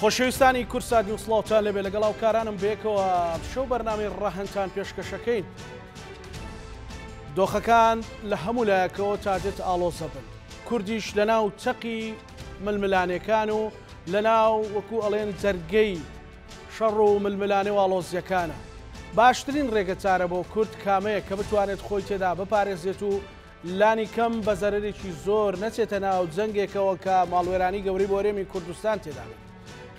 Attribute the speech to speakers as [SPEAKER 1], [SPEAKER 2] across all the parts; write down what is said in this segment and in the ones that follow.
[SPEAKER 1] خۆشەویستانی کورسات نیو سڵاوتان لەبێ لەگەڵ هاوکارانم بێکەوە شەو بەرنامی ڕەهنتان پێشکەشەکەین دۆخەکان لە هەموو لایەکەوە تا دێت ئاڵۆزە بن کوردیش لە ناو چەقی ململانەکان و لە ناو وەکو ئەڵێن جەرگەی شەڕ و ململانێ واڵۆزیەکانە باشترین ڕێگەچارە بۆ کورد کامەیە کە بتوانێت خۆی تێدا بپارێزێت و لانی کەم بە زەرەرێکی زۆر نەچێتە ناو جەنگێکەوە کە ماڵوێرانی گەورەی بۆ هەرێمی کوردستان تێدا بێت.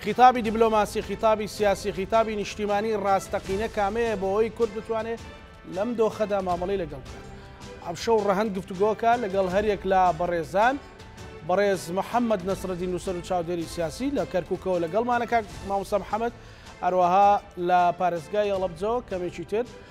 [SPEAKER 1] خیتابی دیبلۆماسی، خیتابی سیاسی، خیتابی نیشتیمانی ڕاستەقینە کامەیە بۆ ئەوەی کورد بتوانێ لەم دۆخەدا مامەڵەی لەگەڵ بکات؟ ئەمشەو ڕەهەند گفتوگۆکە لەگەڵ هەریەک لە بەڕێزان، بەڕێز محەممەد نەسرەدین نووسەر و چاودێری سیاسی لە کەرکووکەوە لەگەڵمانە، کاک مامۆستا محەممەد، هەروەها لە پارێزگای هەڵەبجەوە کەمێکی تر،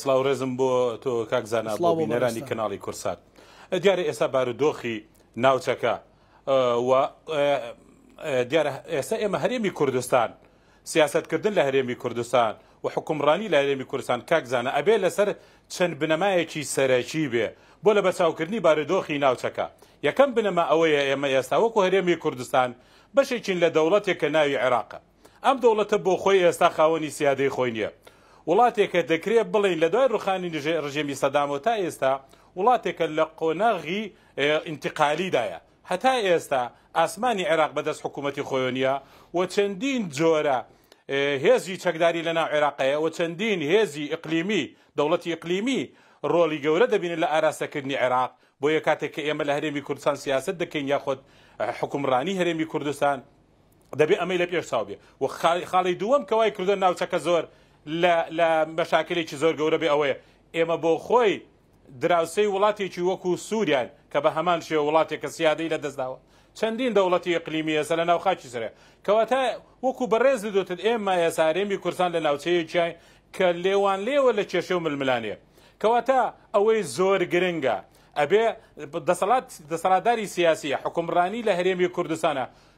[SPEAKER 2] سلااو ڕێزم بۆ تۆ کاک زانا بۆ بینەرانی کەناڵی کورسات دیارە ئێستا بارودۆخی ناوچەکە دیارە ئێستا ئێمە هەرێمی کوردستان سیاستکردن لە هەرێمی کوردستان و حکومڕانی لە هەرێمی کوردستان کاک زانە ئەبێ لەسەر چەند بنەمایەکی سەرەکی بێ بۆ لە بەرچاوکردنی بارودۆخی ناوچەکە یەکەم بنەما ئەوەیە ئێمە ئێستا وەکو هەرێمی کوردستان بەشێکین لە دەوڵەتێک کە ناوی عێراقە ئەم دەوڵەتە بۆخۆی ئێستا خاوەنی سیادەی خۆی نییە. وڵاتێکە دەکرێت بڵێین لە دوای ڕووخانی ڕژێمی سەدامەوە تا ئێستا وڵاتێکە لە قۆناغی ئینتقالیدایە. هەتا ئێستا ئاسمانی عێراق بەدەست حکوومەتی خۆیەوە نییە و چەندین جۆرە هێزی چەکداری لەناو عێراق هەیە و چەندین هێزی ئیقلیمی، دەوڵەتی ئیقلیمی ڕۆڵی گەورە دەبینن لە ئاراستەکردنی عێراق. بۆیە کاتێک کە ئێمە لە هەرێمی کوردستان سیاسەت دەکەین یاخود حوکمڕانی هەرێمی کوردستان، دەبێ ئەمەی لە پێش چاو بێ و خاڵی دووەم کە وای کردوە ناوچەکە زۆر لە مەشاکلێکی زۆر گەورە بێ ئەوەیە ئێمە بۆ خۆی دراوسێی وڵاتێکی وەکو سووریان کە بە هەمان شێ وڵاتێکە سیادەی لە دەستداوە چەندین دەوڵەتی ئەقلیمی ئێسە لە ناو خاکی سرێ کەواتە وەکو بەڕێز دوتت ئێمە ئێسا ئەرێمی کورسان لە ناوچەیەکیان کە لێوان لێوە لە کێشێ و ململانێ کەواتە ئەوەی زۆر گرنگە ئەبێ دەسەڵات دەسەڵاتداری سیاسیە حکومڕانی لە هەرێمی کوردستانە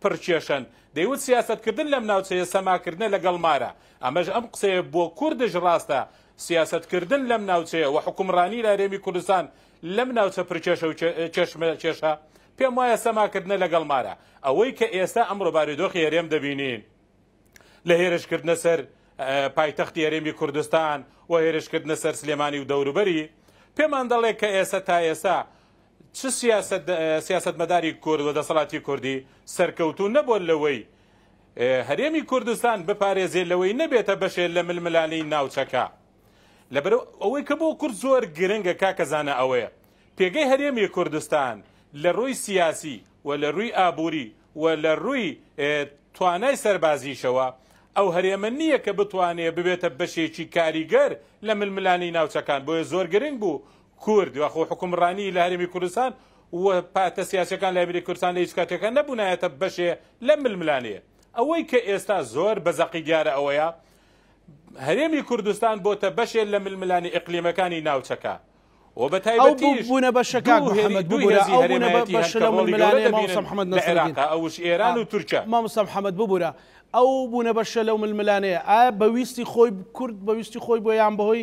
[SPEAKER 2] پڕ کێشەن، دەیوت سیاسەتکردن لەم ناوچەیە سەماکردنە لەگەڵ مارا، ئەمەش ئەم قسەیە بۆ کوردش ڕاستە، سیاسەتکردن لەم ناوچەیە و حوکمڕانی لە هەرێمی کوردستان لەم ناوچە پڕ کێشە و کێشمەکێشە، پێم وایە سەماکردنە لەگەڵ مارا. ئەوەی کە ئێستا ئەمڕۆ بارودۆخی هەرێم دەبینین لە هێرشکردنە سەر پایتەختی هەرێمی کوردستان و هێرشکردنە سەر سلێمانی و دەوروبەری، پێمان دەڵێت کە ئێستا تا ئێستا چ سیاسەتمەداری کورد و دەسەڵاتی کوردی سەرکەوتوو نەبووە لەوەی هەرێمی کوردستان بپارێزێت لەوەی نەبێتە بەشێ لە ململانێی ناوچەکە؟ لەبەر ئەوەی کە بۆ کورد زۆر گرنگە کاکە زانا ئەوەیە پێگەی هەرێمی کوردستان لە ڕووی سیاسی و لە ڕووی ئابووری و لە ڕووی توانای سەربازیشەوە ئەو هەرێمە نییە کە بتوانێت ببێتە بەشێکی کاریگەر لە ململانێی ناوچەکان بۆیە زۆر گرنگ بوو کورد و خۆحوکمڕانیی لە هەرێمی کوردستان و پارتە سیاسییەکان لە هەرێمی کوردستان لە هیچ کاتێکا نەبوونایەتە بەشێ لەم ململانێیە. ئەوەی کە ئێستا زۆر بە زەقی دیارە ئەوەیە هەرێمی کوردستان بۆتە بەشێ لە ململانێ ئیقلیمەکانی ناوچەکە و بە ئەو بوو تایبەتیش
[SPEAKER 1] بوونە بەشە
[SPEAKER 2] کاک دوو هێری محەمەد
[SPEAKER 1] دوو ببورە هێزی ئەو بوونە بە هەرێمایەتی هەن بەشە کە لە ڕۆڵی گەورە ململانێیە مامۆستا دەبینن محەمەد لە نەسرەدین عێراقا ئەوش ئێران و تورکە. مامۆستا محەمەد
[SPEAKER 2] ببورە ئەو بوونە بەشە لەو ململانێیە ئایا بە ویستی خۆی کورد بە ویستی خۆی بووە یان بە هۆی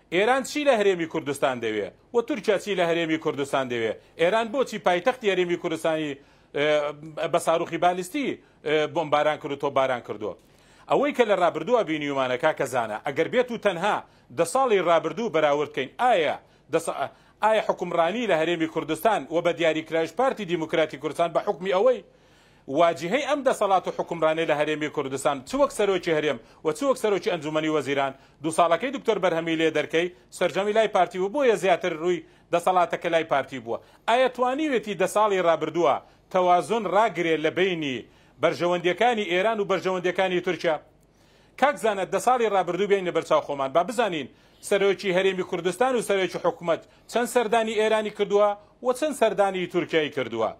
[SPEAKER 2] ئێران چی لە هەرێمی کوردستان دەوێ و تورکیا چی لە هەرێمی کوردستان دەوێ؟ ئێران بۆچی پایتەختی هەرێمی کوردستانی بە ساروخی بالیستی بۆمباران کرد و تۆپباران کردووە؟ ئەوەی کە لە رابردووە بینیومانە کاکە زانا ئەگەر بێت و تەنها دە ساڵی رابردوو بەراورد کەین ئایا دە ئایا حوکمڕانی لە هەرێمی کوردستان و بە دیاریکراویش پارتی دیموکراتی کوردستان بە حوکمی ئەوەی واجیهەی ئەم دەسەڵات و حوکمرانیە لە هەرێمی کوردستان چ وەک سەرۆکی هەرێم و چ وەک سەرۆکی ئەنجومەنی وەزیران دوو ساڵەکەی دکتۆر بەرهەمی لێ دەرکەی سەرجەمی لای پارتی بوو بۆیە زیاتر رووی دەسەڵاتەکە لای پارتی بووە ئایا توانیوێتی دە ساڵی رابردووە تەوازون راگرێ لە بەینی بەرژەوەندیەکانی ئێران و بەرژەوەندیەکانی تورکیا؟ کاک زانا دە ساڵی ڕابردوو بێین لە بەرچاو خۆمان با بزانین سەرۆکی هەرێمی کوردستان و سەرۆکی حکومەت چەند سەردانی ئێرانی کردووە و چەند سەردانی تورکیای کردووە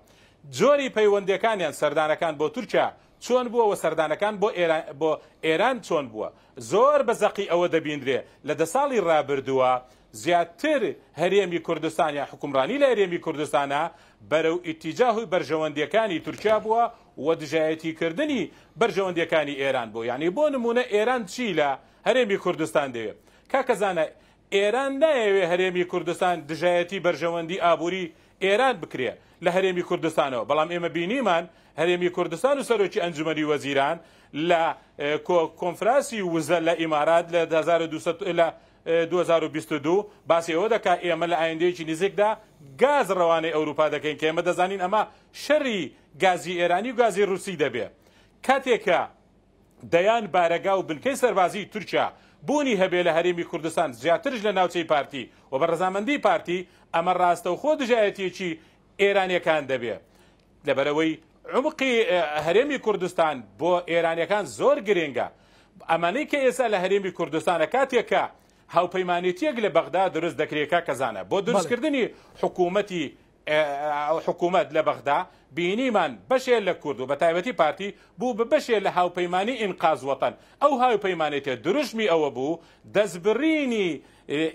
[SPEAKER 2] جۆری پەیوەندیەکانیان سەردانەکان بۆ تورکیا چۆن بووە وە سەردانەکان بۆ ئێران بۆ ئێران چۆن بووە زۆر بە زەقی ئەوە دەبیندرێ لە دە ساڵی ڕابردووە زیاتر هەرێمی کوردستان یان حکومڕانی لە هەرێمی کوردستانا بەرەو ئیتیجاه و بەرژەوەندیەکانی تورکیا بووە و دژایەتیکردنی بەرژەوەندیەکانی ئێران بۆ یانی بۆ نمونە ئێران چی لە هەرێمی کوردستان دەوێ کاکە زانا ئێران نایەوێ هەرێمی کوردستان دژایەتی بەرژەوەندی ئابوری ئێران بکرێ لە هەرێمی کوردستانەوە بەڵام ئێمە بینیمان هەرێمی کوردستان و سەرۆکی ئەنجومەنی وەزیران لە کۆنفراسی وزە لە ئیمارات لە هەزار و دوو سەد لە دوو هەزار و بیست و دوو، باسی ئەوە دەکات ئێمە لە ئایندەیەکی نزیکدا گاز رەوانەی ئەوروپا دەکەین کە ئێمە دەزانین ئەمە شەری گازی ئێرانی و گازی روسی دەبێت کاتێک کە دەیان بارەگا و بنکەی سەربازی تورکیا بوونی هەبێت لە هەرێمی کوردستان زیاترش لە ناوچەی پارتی و بە رەزامەندی پارتی ئەمە راستەوخۆ دژایەتیەکی ئێرانیەکان دەبێت لەبەرئەوەی عومقی هەرێمی کوردستان بۆ ئێرانیەکان زۆر گرینگە ئەمانەی کە ئێستا لە هەرێمی کوردستانە کاتێک کە هاوپەیمانێتیەک لە بەغدا دروست دەکرێت کاکە زانا بۆ دروستکردنی حکوومەتی ئەو حکوومەت لە بەغدا بینیمان بەشێ لە کورد و بە تایبەتی پارتی بوو بە بەشێ لە هاوپەیمانی ئینقاز وەتەن ئەو هاوپەیمانێتە دروشمی ئەوە بوو دەستبڕینی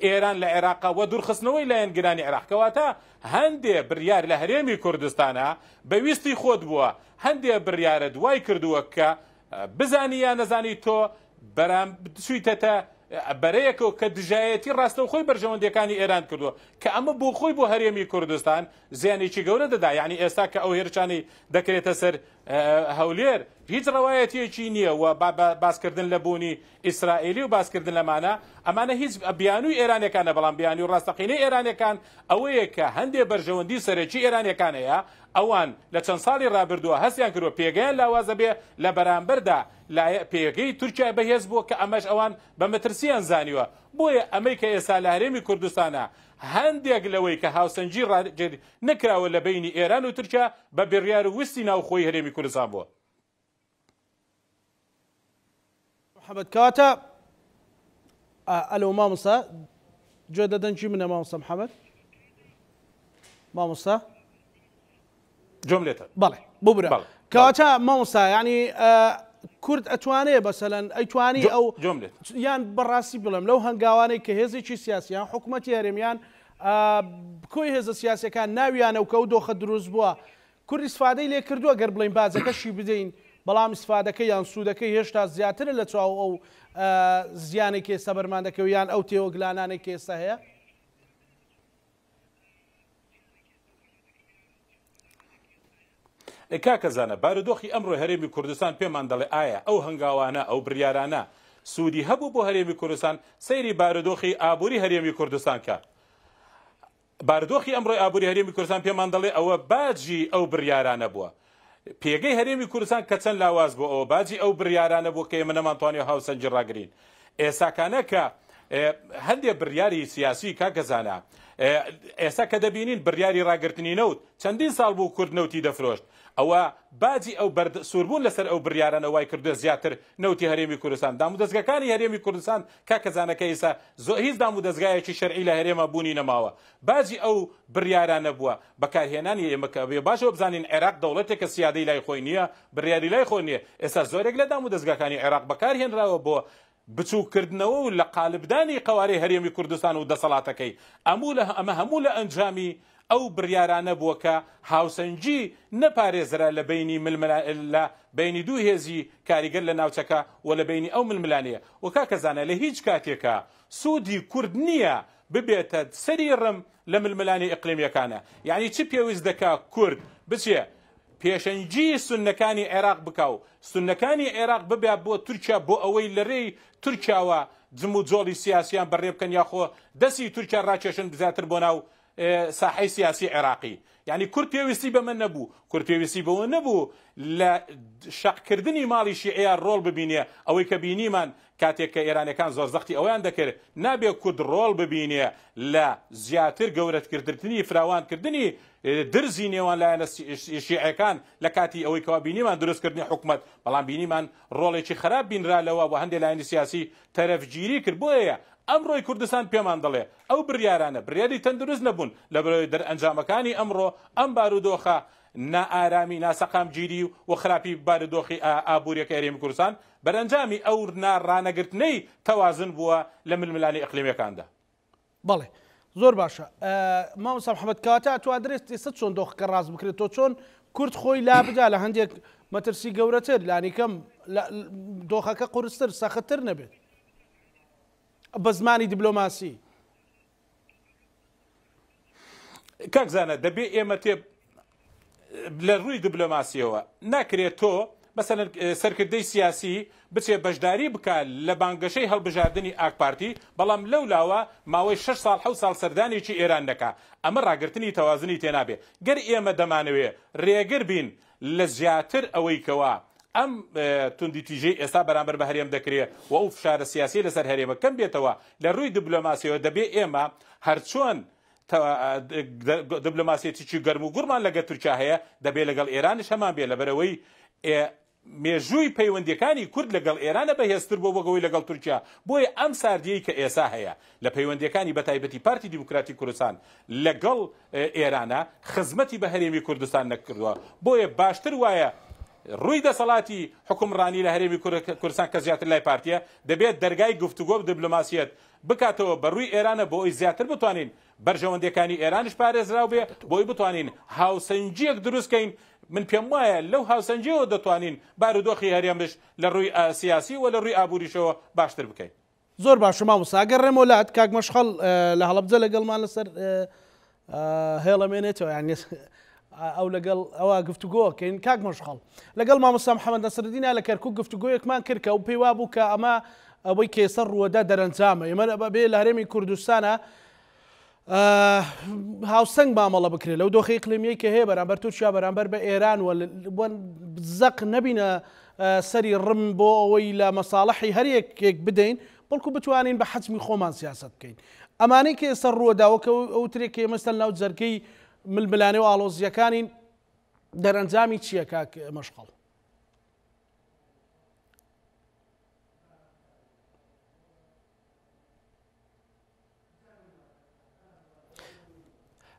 [SPEAKER 2] ئێران لە عێراقا وە دوورخستنەوەی لایەنگرانی عێراق کەواتە هەندێ بریار لە هەرێمی کوردستانا بە ویستی خۆت بووە هەندێ بریارت وای کردووە کە بزانی یا نەزانی تۆ بەرام چویتەتە بەرەیەکەوە کە دژایەتی ڕاستەوخۆی بەرژەوەندیەکانی ئێرانت کردووە کە ئەمە بۆ خۆی بۆ هەرێمی کوردستان زیانێکی گەورە دەدا یانی ئێستا کە ئەو هێرشانەی دەکرێتە سەر هەولێر هیچ ڕەوایەتیەکی نییە و باسکردن لە بوونی ئیسرائیلی و باس کردن لەمانە، ئەمانە هیچ بیانووی ئێرانیەکان نە بەڵام بیانووی ڕاستەقینەی ئێرانیەکان ئەوەیە کە هەندێ بەرژەوەندی سەرەکی ئێرانیەکان هەیە ئەوان لە چەند ساڵی ڕابردووە هەستیان کردووە پێگەیان لاوازە بێ لە بەرامبەردا لا پێگەی تورکیای بە هێز بووە کە ئەمەش ئەوان بە مەترسیان زانیوە بۆیە ئەمەی کە ئێستا لە هەرێمی کوردستانە هەندێک لەوەی کە هاوسەنگی ڕا نەکراوە لە بەینی ئێران و تورکیا بە بریار و ویستی ناوخۆی هەرێمی کوردستان بووە.
[SPEAKER 1] محمد کاتا الو مامۆستا گوێ دەدەن چی منە مامۆستا محمد مامۆستا
[SPEAKER 2] جۆم لێتە
[SPEAKER 1] بەڵێ ببرە کاتا مامۆستا ینی کورد ئەتوانێ بەسەلەن ئەیتوانی ئەو
[SPEAKER 2] جۆم لێت
[SPEAKER 1] یان بەڕاستی بڵم لەو هەنگاوانەی کە هێزێکی سیاسیان حکوومەتتی هەرێمیان بکۆی هێزە سیاسەکان ناویانە و کە و دۆخە دروست بووە کورد ئیسفادەی لێ کردووە گەر بڵێین باجەکەشی بدەین بەڵام ئیسفادەکە یان سوودەکەی هێشتا زیاترە لە چاو ئەو زیانێک کە ئێستا بەرمان دەکەوێت یان ئەو تێوەگلانانێک کە ئێستا هەیە
[SPEAKER 2] کاکەزانە بارودۆخی ئەمڕۆ هەرێمی کوردستان پێمان دەڵێ ئایا ئەو هەنگاوانە ئەو بریارانە سوودی هەبوو بۆ هەرێمی کوردستان سەیری بارودۆخی ئابووری هەرێمی کوردستان کە بارودۆخی ئەمڕۆی ئابووری هەرێمی کوردستان پێمان دەڵێ ئەوە باجی ئەو بڕیارانە بووە. پێگەی هەرێمی کوردستان کە چەند لاواز بوو ئەوە باجی ئەو بڕیارانە بووە کە ئێمە نەمانتوانیوە هاوسەنگی ڕاگرین. ئێستاکانە کە هەندێ بڕیاری سیاسی کاکە زانا ئێستا کە دەبینین بڕیاری ڕاگرتنی نەوت چەندین ساڵ بوو کورد نەوتی دەفرۆشت ئەوە باجی ئەو بەرد سووربوون لەسەر ئەو بڕیارانە وای کردوێ زیاتر نەوتی هەرێمی کوردستان دام و دەستگەکانی هەرێمی کوردستان کاکە زانەکە ئیستا زۆ هیچ دام و دەزگایەکی شەرعی لە هەرێما بوونی نەماوە باجی ئەو بریارانە بووە بەکار هێنانی ئێمە کە ئەبێ باش وەبزانین عێراق دەوڵەتێکە سیادەی لای خۆی نییە بریاری لای خۆی نییە ئێستا زۆرێک لە دام و دەزگاکانی عێراق بەکار هێنراوە بۆ بچووک کردنەوە و لە قالبدانی قەوارەی هەرێمی کوردستان و دەسەڵاتەکەی ئەموو لە ئەمە هەموو لە ئەنجامی ئەو بڕیارانە بووە کە هاوسەنگی نەپارێزرا لە بەینی ململا لە بەینی دوو هێزی کاریگەر لە ناوچەکە و لە بەینی ئەو ململانێیە و کاکە زانا لە هیچ کاتێکا سوودی کورد نییە ببێتە سەری ڕم لە ململانێ ئیقلیمییەکانا یانی چ پێویست دەکا کورد بچێ پێشەنگی سوننەکانی عێراق بکا و سوننەکانی عێراق ببا بۆ تورکیا بۆ ئەوەی لە رێی تورکیاوە جموجۆڵی سیاسییان بە رێ بکەن یاخۆ دەسی تورکیا راکێشن زیاتر بۆ ناو ساحەی سیاسی عێراقی یانی کورد پێویستی بەمە نەبوو کورد پێویستی بەوە نەبوو لە شەقکردنی ماڵی شیعەیە ڕۆڵ ببینێ ئەوەی کە بینیمان کاتێک کە ئێرانیەکان زۆر زەختی ئەوەیان دەکرد نابێ کورد ڕۆڵ ببینێ لە زیاتر گەورەتکردرتنی فراوانکردنی درزی نێوان لایەنە شیعەکان لە کاتی ئەوەی کەوا بینیمان دروستکردنی حکومەت بەڵام بینیمان ڕۆڵێکی خراپ بینرا لەوە بە هەندێک لایەنی سیاسی تەرەفگیری کرد بۆیە ئەمڕۆی کوردستان پێمان دەڵێ ئەو بڕیارانە بڕیاری تەندروست نەبوون، لەبەرئەوەی دەرئەنجامەکانی ئەمڕۆ ئەم بارودۆخە نائارامی، ناسەقامگیری و خراپی بارودۆخی ئابووریەکەی هەرێمی کوردستان بەرئەنجامی ئەو نا ڕانەگرتنەی تەوازن بووە لە ململانێ ئیقلیمیەکاندا.
[SPEAKER 1] بەڵێ زۆر باشە مامۆستا محمد کەواتە ئەتوادرێت ئێستا چۆن دۆخەکە ڕاست بکرێت تۆ چۆن کورد خۆی لا بدا لە هەندێک مەترسی گەورەتر لانیکەم دۆخەکە قورستر سەختتر نەبێت. بە زمانی دبلۆماسی.
[SPEAKER 2] کاک زانا دەبێ ئێمە تێ لە ڕووی دبلۆماسیەوە ناکرێت تۆ بەسەن سەرکردەی سیاسی بچێ بەشداری بکە لە بانگەشەی هەڵبژاردننی ئاکپارتی بەڵام لەو لاوە ماوەی 6 سال حو سال سەردانێکی ئێران دەکا ئەمە ڕاگررتنی تەوازنی تێنابێ گەر ئێمە دەمانەوێ رێگر بین لە زیاتر ئەوەی کەوا ئەم توندی تیژی ئێستا بەرامبەر بە هەرێم دەکرێ و ئەو فشارە سیاسیە لەسەر هەرێمە کەم بێتەوە لە رووی دبلۆماسیەوە دەبێ ئێمە هەرچۆن دبلۆماسیەتیی گەرم و گوڕمان لەگەر تورکیا هەیە دەبێ لەگەڵ ئێرانش هەمان بێ لەبەرەوەی مێژووی پەیوەندیەکانی کورد لەگەڵ ئێرانە بەهێزتر بۆ وەک ئەوەی لەگەڵ تورکیا بۆیە ئەم ساردیەی کە ئێسا هەیە لە پەیوەندیەکانی بەتایبەتی پارتی دیموکراتی کوردستان لەگەڵ ئێرانە خزمەتی بە هەرێمی کوردستان نەکردووە بۆیە باشتر وایە ڕووی دەسەڵاتی حکومڕانی لە هەرێمی کوردستان کە زیاتر لای پارتیە دەبێت دەرگای گفتوگۆ و دبلۆماسیەت بکاتەوە بە ڕووی ئێرانە بۆ ئەوی زیاتر بتوانین بەرژەوەندیەکانی ئێرانش پارێزراو بێ بۆی بتوانین هاوسەنگیەک دروست کەین من پێم وایە لەو هاوسەنگیەوە دەتوانین بارودۆخی هەرێمش لە ڕووی سیاسی و لە ڕووی ئابووریشەوە باشتر بکەین.
[SPEAKER 1] زۆر باشە مامۆستا ئەگەڕێم وەلات کاک مەشخەڵ لە هەڵەبجە لەگەڵمان لەسەر هێڵەمێنێتەوە یان ئەو لەگەڵ ئەوە گفتوگۆکەین کاک مەشخەڵ لەگەڵ مامۆستا محەممەد نەسردینا لە کەرکک گفتوگویەکمان کرد کە ئەو پێی وابوو کە ئەمە ئەوەی کێسە ڕووەدا دەرەنجامە ئێمە بێ لە هەرێمی کوردستانە هاوسەنگ مامەڵە بکرێت لەو دۆخی ئیقلیمیەی کە هەیە بەرامبەر تورکیا بەرامبەر بە ئێران و زەق نەبینە سەری ڕم بۆ ئەوەی لە مەساڵحی هەر یەکێک بدەین بەڵکو بتوانین بە حەجمی خۆمان سیاست بکەین ئەمانەی کە ئێستا ڕووەداوەکە ئەو ترێک ئێمەستە ناو جەرگەی ململانێ و ئاڵۆزیەکانی دەرەنجامی چییە کاک مەشقڵ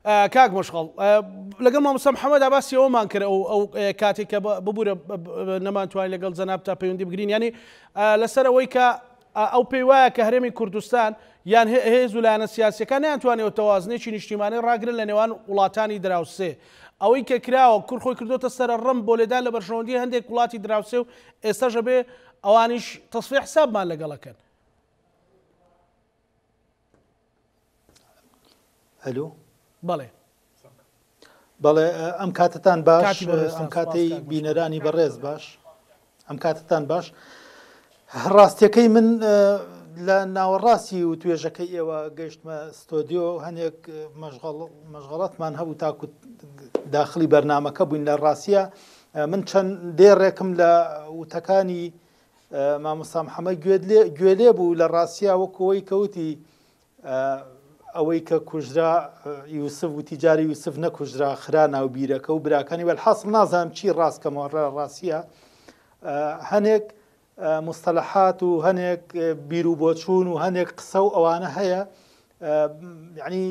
[SPEAKER 1] کاک مشخڵ لەگەڵ مامۆستا محەممەد باسی ئەومان کرد ئەو ئەو کاتێک کە ببوورە نەمانتوانین لەگەڵ جەناب تا پەیوەندی بگرین ینی لەسەر ئەوەی کە ئەو پێی وایە کە هەرێمی کوردستان یان هێز و لایەنە سیاسەکان نیانتوانێت تەوازنێکی نیشتیمانی ڕاگرن لە نێوان وڵاتانی دراوسێ ئەوەی کە کراوە کور خۆی کردوتە سەر ڕم بۆ لێدان لە بەرژەوەندی هەندێک وڵاتی دراوسێ و ئێستاژە بێ ئەوانیش تەسفی حسابمان لەگەڵەکەن
[SPEAKER 3] ئەلو
[SPEAKER 1] بەڵێ
[SPEAKER 3] بەڵێ ئەم کاتتان باش ئەم کاتەی بینەرانی بەڕێز باش ئەم کاتتان باش ڕاستیەکەی من لە ناوەڕاستی و توێژەکەی ئێوە گەشتمە ستۆدیۆ هەنێک مەژغڵەتمان هەبوو تاکوت داخلی بەرنمەکە بووین لە ڕاستە من چەند دێڕێکم لە وتەکانی مامۆستا محەمەد گوێت لێ گوێ لێ بوو لە ڕاستیا وەکو ئەوەی کە وتی ئەوەی کە کوژرا یوسف و تیجاری یوسف نەکوژرا خرا ناو بیرەکە و براکانی وەلحاصل نازانم چی ڕاستکەمەوە ڕێ ڕاستیە هەنێک مستەلەحات و هەنێک بیر و بۆچوون و هەنێک قسە و ئەوانە هەیە یعنی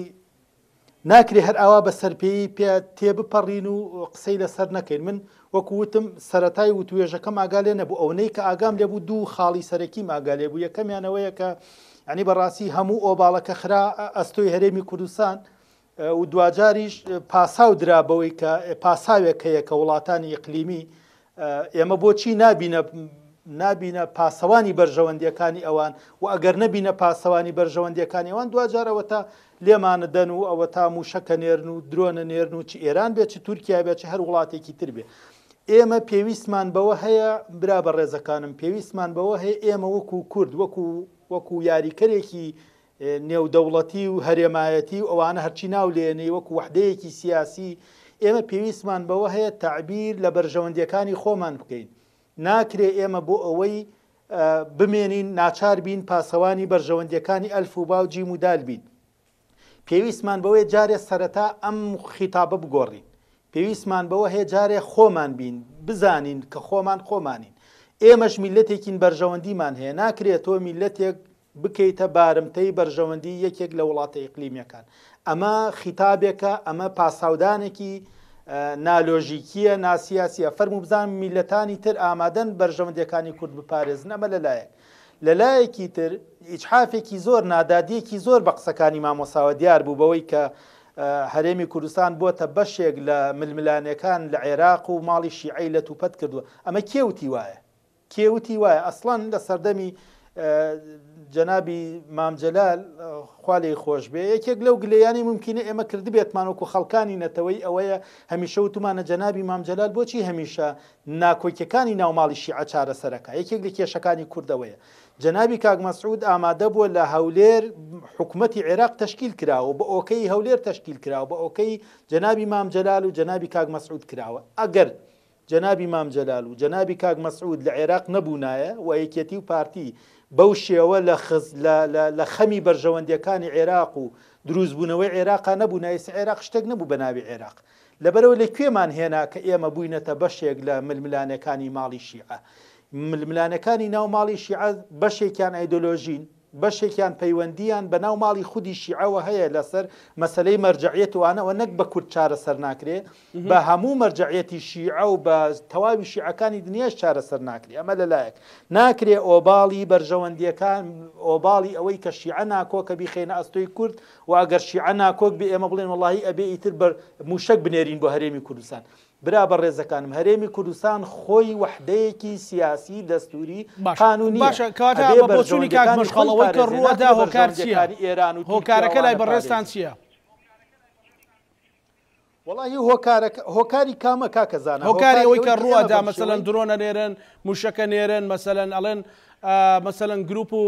[SPEAKER 3] ناکرێ هەر ئاوا بە سەرپێیی پێ تێبپەڕین و قسەی لەسەر نەکەین. من وەکو وتم سەرەتای وتووێژەکەم ئاگا لێ نەبوو. ئەونەی کە ئاگام لێ بوو دوو خاڵی سەرەکیم ئاگا لێ بوو. یەکەمیان ئەوەیە کە یانی بە ڕاستی هەموو ئۆباڵەکە خرا ئەستۆی هەرێمی کوردستان و دواجاریش پاساو درا بەوەی کە پاساوێک هەیە کە وڵاتانی ئیقلیمی ئێمە بۆچی نابینە نابینە پاسەوانی بەرژەوەندیەکانی ئەوان و ئەگەر نەبینە پاسەوانی بەرژەوەندیەکانی ئەوان دواجارەوە تا لێمانە دەن و ئەوە تا موشەکە نێرن و درۆنە نێرن و چ ئێران بێت چ تورکیا بێت چ هەر وڵاتێکی تر بێ ئێمە پێویستمان بەوە هەیە برا بە ڕێزەکانم پێویستمان بەوە هەیە ئێمە وەکو کورد وەکو وەکو یاریکەرێکی نێودەوڵەتی و هەرێمایەتی و ئەوانە هەرچی ناو لێنێی وەکو وەحدەیەکی سیاسی، ئێمە پێویستمان بەوە هەیە تەعبیر لە بەرژەوەندیەکانی خۆمان بکەین، ناکرێ ئێمە بۆ ئەوەی بمێنین ناچار بین پاسەوانی بەرژەوەندیەکانی ئەلف و با و جیم و دال بین. پێویستمان بەوەیە جارێ سەرەتا ئەم خیتابە بگۆڕین، پێویستمان بەوە هەیە جارێ خۆمان بین، بزانین کە خۆمان خۆمانین، ئێمەش میللەتێکین بەرژەوەندیمان هەیە، ناکرێ تۆ میللەتێک، بکەیتە بارمتەی بەرژەوەندی یەکێک لە وڵاتە ئیقلیمییەکان. ئەمە خیتابێکە، ئەمە پاساودانێکی نالۆژیکییە، ناسیاسییە. فەرموو بزانم میللەتانی تر ئامادەن بەرژەوەندییەکانی کورد بپارێزن؟ ئەمە لە لایەک. لە لایەکی تر ئیجحافێکی زۆر، نادادییەکی زۆر بە قسەکانی مامۆستاوە دیار بوو بەوەی کە هەرێمی کوردستان بووەتە بەشێک لە ململانێکان لە عێراق و ماڵی شیعەی لەت و پەت کردووە. ئەمە کێ وتی وایە؟ کێ وتی وایە ئەسڵەن لە سەردەمی جەنابی مام جەلال خوا لێی خۆش بێ یەکێک لەو گلەیانی ممکنە ئێمە کردبێتمان وەکو خەڵکانی نەتەوەی ئەوەیە هەمیشە وتمانە جەنابی مام جەلال بۆچی هەمیشە ناکۆکیەکانی ناوماڵی شیعە چارەسەرەکە یەکێک لە کێشەکانی کوردەوەیە جەنابی کاک مەسعود ئامادە بووە لە هەولێر حکوومەتتی عێراق تشکیل کراوە بە ئۆکەی هەولێر تشکیل کراوە بە ئۆکەی جەنابی مام جەلال و جەنابی کاک مەسعود کراوە ئەگەر جەنابی مام جەلال و جەنابی کاک مەسعود لە عێراق نەبوونایە و یەکێتی و پارتی بەو شێوە لە خز لە لە لە خەمی بەرژەوەندیەکانی عێراق و دروست بوونەوەی عێراقا نەبوونا ئێستا عێراق شتێک نەبوو بە ناوی عێراق لەبەرەوە لە کوێمان هێنا کە ئێمە بووینەتە بەشێک لە ململانێکانی ماڵی شیعە ململانێکانی ناو ماڵی شیعە بەشێکیان ئایدۆلۆژین بەشێکیان پەیوەندییان بە ناو ماڵی خودی شیعەوە هەیە لەسەر مەسەلەی مەرجەعیەت و ئانەوە نەک بە کورد چارەسەر ناکرێ بە هەموو مەرجەعیەتی شیعە و بە تەواوی شیعەکانی دنیاش چارەسەر ناکرێ ئەمە لە لایەک ناکرێ ئۆباڵی بەرژەوەندیەکان ئۆباڵی ئەوەی کە شیعە ناکۆکە بیخەینە ئەستۆی کورد و ئەگەر شیعە ناکۆک بێ ئێمە بڵێن وڵی ئەبێ ئیتر بەر موشک بنێرین بۆ هەرێمی کوردستان برا بەڕێزەکانم هەرێمی کوردستان خۆی وەحدەیەکی سیاسی دەستوری قانونیە
[SPEAKER 1] ئەبێ بەرژەوەندیەکانی خۆی پارێزێ نابێ بەرژەوەندیەکانی
[SPEAKER 3] ئێران و
[SPEAKER 1] تورکیاوە پارێزێ. وەڵاهی
[SPEAKER 3] هۆکارەکە هۆکاری کامە کاکە زانا
[SPEAKER 1] هۆکاری ئەوەی کە ڕووادا مەسەلەن درۆنە نێرن موشەکە نێرن مەسەلەن ئەڵێن مەسەلەن گروپ و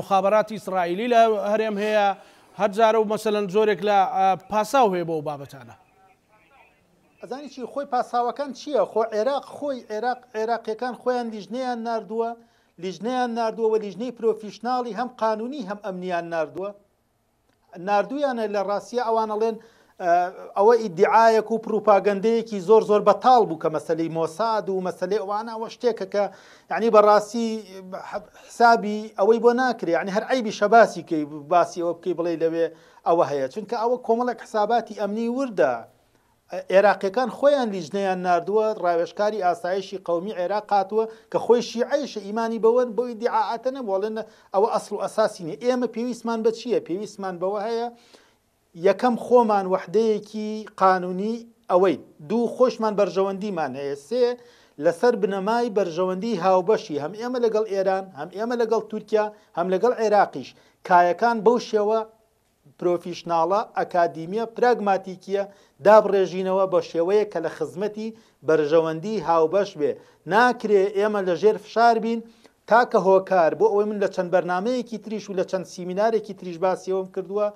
[SPEAKER 1] مخابراتی ئیسرائیلی لە هەرێم هەیە هەرجارە و مەسەلەن زۆرێک لە پاساو هەیە بۆ بابەتانە
[SPEAKER 3] ئەزانی چی خۆی پاساوەکان چییە خۆ عێراق خۆی عێراق عێراقیەکان خۆیان لیژنەیان نردووە لیژنەیان نردووە و لیژنەی پرۆفیشنناڵی هەم قانونی هەم ئەمنیان نردووە نردویانە لە ڕاستیە ئەوانەڵێن ئەوە ئیدعاەک و پروپاگەندەیەکی زۆر زۆر بەتاڵ بوو کە مەسلی مۆساد و مەسلەی ئەوانەوە شتێکە کە ینی بەڕاستی حسابی ئەوەی بۆ ناکرێ ینی هەر عیبی شەباسی کەی باسی ئەوە بکەی بڵێ لەوێ ئەوە هەیە چونکە ئەوە کۆمەڵێک حساباتی ئەمنی وردە عێراقیەکان خۆیان لیژنەیان ناردووە ڕاوێشکاری ئاسایشی قومی عێراق هاتووە کە خۆی شیعەیشە ئیمانی بەوەن بۆ ئیدعاعاتە نەبڵێن ئەوە ئەسڵ و ئەساسینە ئێمە پێویستمان بە چییە پێویستمان بەوە هەیە یەکەم خۆمان وەحدەیەکی قانونی ئەوەی دوو خۆشمان بەرژەوەندیمان هەیە سێ لەسەر بنەمای بەرژەوەندی هاوبەشی هەم ئێمە لەگەڵ ئێران هەم ئێمە لەگەڵ تورکیا هەم لەگەڵ عێراقیش کایەکان بەو شێوە پرۆفیشناڵە، ئەکادیمییە، پراگماتیکییە دابڕێژینەوە بە شێوەیەک کە لە خزمەتی بەرژەوەندیی هاوبەش بێ. ناکرێ ئێمە لە ژێر فشار بین، تاکە هۆکار بۆ ئەوەی من لە چەند بەرنامەیەکی تریش و لە چەند سیمینارێکی تریش باسیەوەم کردووە،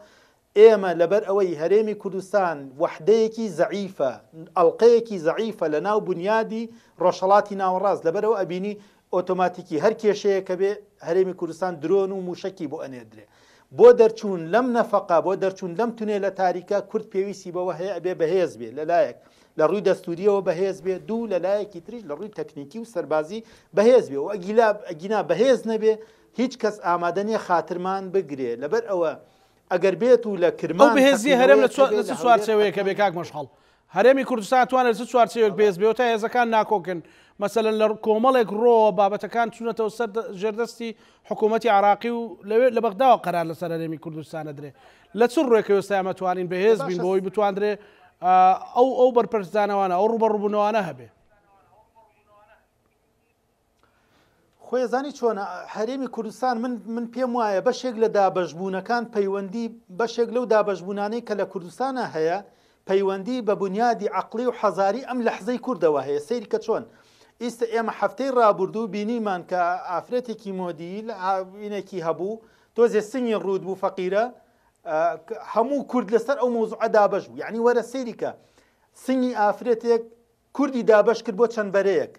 [SPEAKER 3] ئێمە لەبەر ئەوەی هەرێمی کوردستان وەحدەیەکی زەعیفە، ئەڵقەیەکی زەعیفە لە ناو بونیادی ڕۆژهەڵاتی ناوەڕاست، لەبەرئەوە ئەبینی ئۆتۆماتیکی هەر کێشەیەک هەبێ هەرێمی کوردستان درۆن و موشەکی بۆ ئەنێردرێ. بۆ دەرچوون لەم نەفەقە، بۆ دەرچوون لەم تونێلە تاریکە کورد پێویستی بەوە هەیە ئەبێ بەهێز بێ لە لایەک لە ڕووی دەستوورییەوە بەهێز بێ، دوو لە لایەکی تریش لە ڕووی تەکنیکی و سەربازی بەهێز بێ و ئەگینا بەهێز نەبێ هیچ کەس ئامادە نییە خاترمان بگرێ. لەبەر ئەوە ئەگەر بێت و لە کرمان.
[SPEAKER 1] ئەو بەهێزییە هەرێم لە چ چوارچێوەیەکە بێ کاک مەشخەڵ؟ هەرێمی کوردستان ئەتوانێت لە چ چوارچێوەیەک بەهێز بێ و تا هێزەکان ناکۆکن؟ مەسەلەن لە کۆمەڵێک ڕۆوە بابەتەکان چوونەتەوە سەر ژێر دەستی حکوومەتی عراقی و لەوێ لە بەغداوە قەرار لەسەر هەرێمی کوردستان ئەدرێ لە چ ڕوێکەوە ئێستا ئێمە توانین بەهێز بین بۆی بتواندرێ ئەو ئەو بەرپرسدانەوانە ئەو ڕوبەڕووبوونەوانە هەبێ
[SPEAKER 3] خۆێزانی چۆنە هەرێمی کوردستان من من پێم وایە بەشێک لە دابەشبوونەکان پەیوەندی بەشێک لەو دابەشبوونانەی کە لە کوردستانە هەیە پەیوەندی بە بنیادی عقلی و حەزاری ئەم لە حزەی کوردەوە هەیە سیر کە چۆن ئیستا ئێمە هەفتەی ڕابردوو بینیمان کە ئافرەتێکی مۆدی لە ئاوینێکی هەبوو تۆزێ سنگی ڕوود بوو فەقیرە هەموو کورد لەسەر ئەو مۆزوعە دابەش بوو یعنی وەرە سەیریکە سنگی ئافرەتێک کوردی دابەش کرد بۆ چەند بەرەیەک.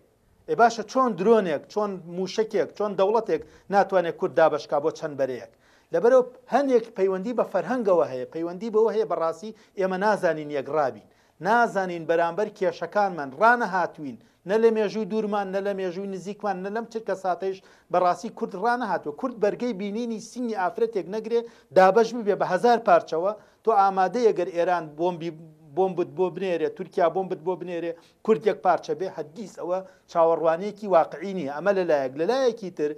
[SPEAKER 3] ئێ باشە چۆن درۆنێک، چۆن مووشەکێک، چۆن دەوڵەتێک ناتوانێت کورد دابەش کا بۆ چەند بەرەیەک؟ لەبەرئەوە هەندێک پەیوەندی بە فەرهەنگەوە هەیە، پەیوەندی بەوە هەیە بە ڕاستی ئێمە نازانین یەکڕابین، نازانین بەرامبەر کێشەکانمان ڕانەهاتووین، نە لە مێژووی دوورمان، نە لە مێژووی نزیکمان، نە لەم چرکەساتەیش بە ڕاستی کورد ڕانەهاتووە، کورد بەرگەی بینینی سنگی ئافرەتێک نەگرێ دابەش ببێ بە هەزار پارچەوە، تۆ ئامادەی ئەگەر ئێران بۆمبی بۆمبت بۆ بنێرێ تورکیا بۆمبت بۆ بنێرێ کورد یەک پارچە بێ هەدیس ئەوە چاوەڕوانیەکی واقعی نیە ئەمە لەلایەک لەلایەکی تر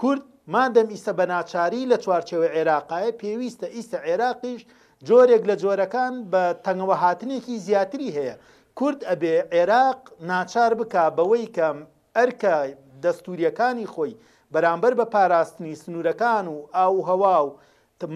[SPEAKER 3] کورد مادەم ئیسە بە ناچاری لە چوارچەوە عێراقایە پێویستە ئیسە عێراقیش جۆرێک لە جۆرەکان بە تەنگەوە هاتنێکی زیاتری هەیە کورد ئەبێ عێراق ناچار بک بەوەی کەم ئەرکە دەستوریەکانی خۆی بەرامبەر بە پاراستنی سنوورەکان و ئاو هەوا و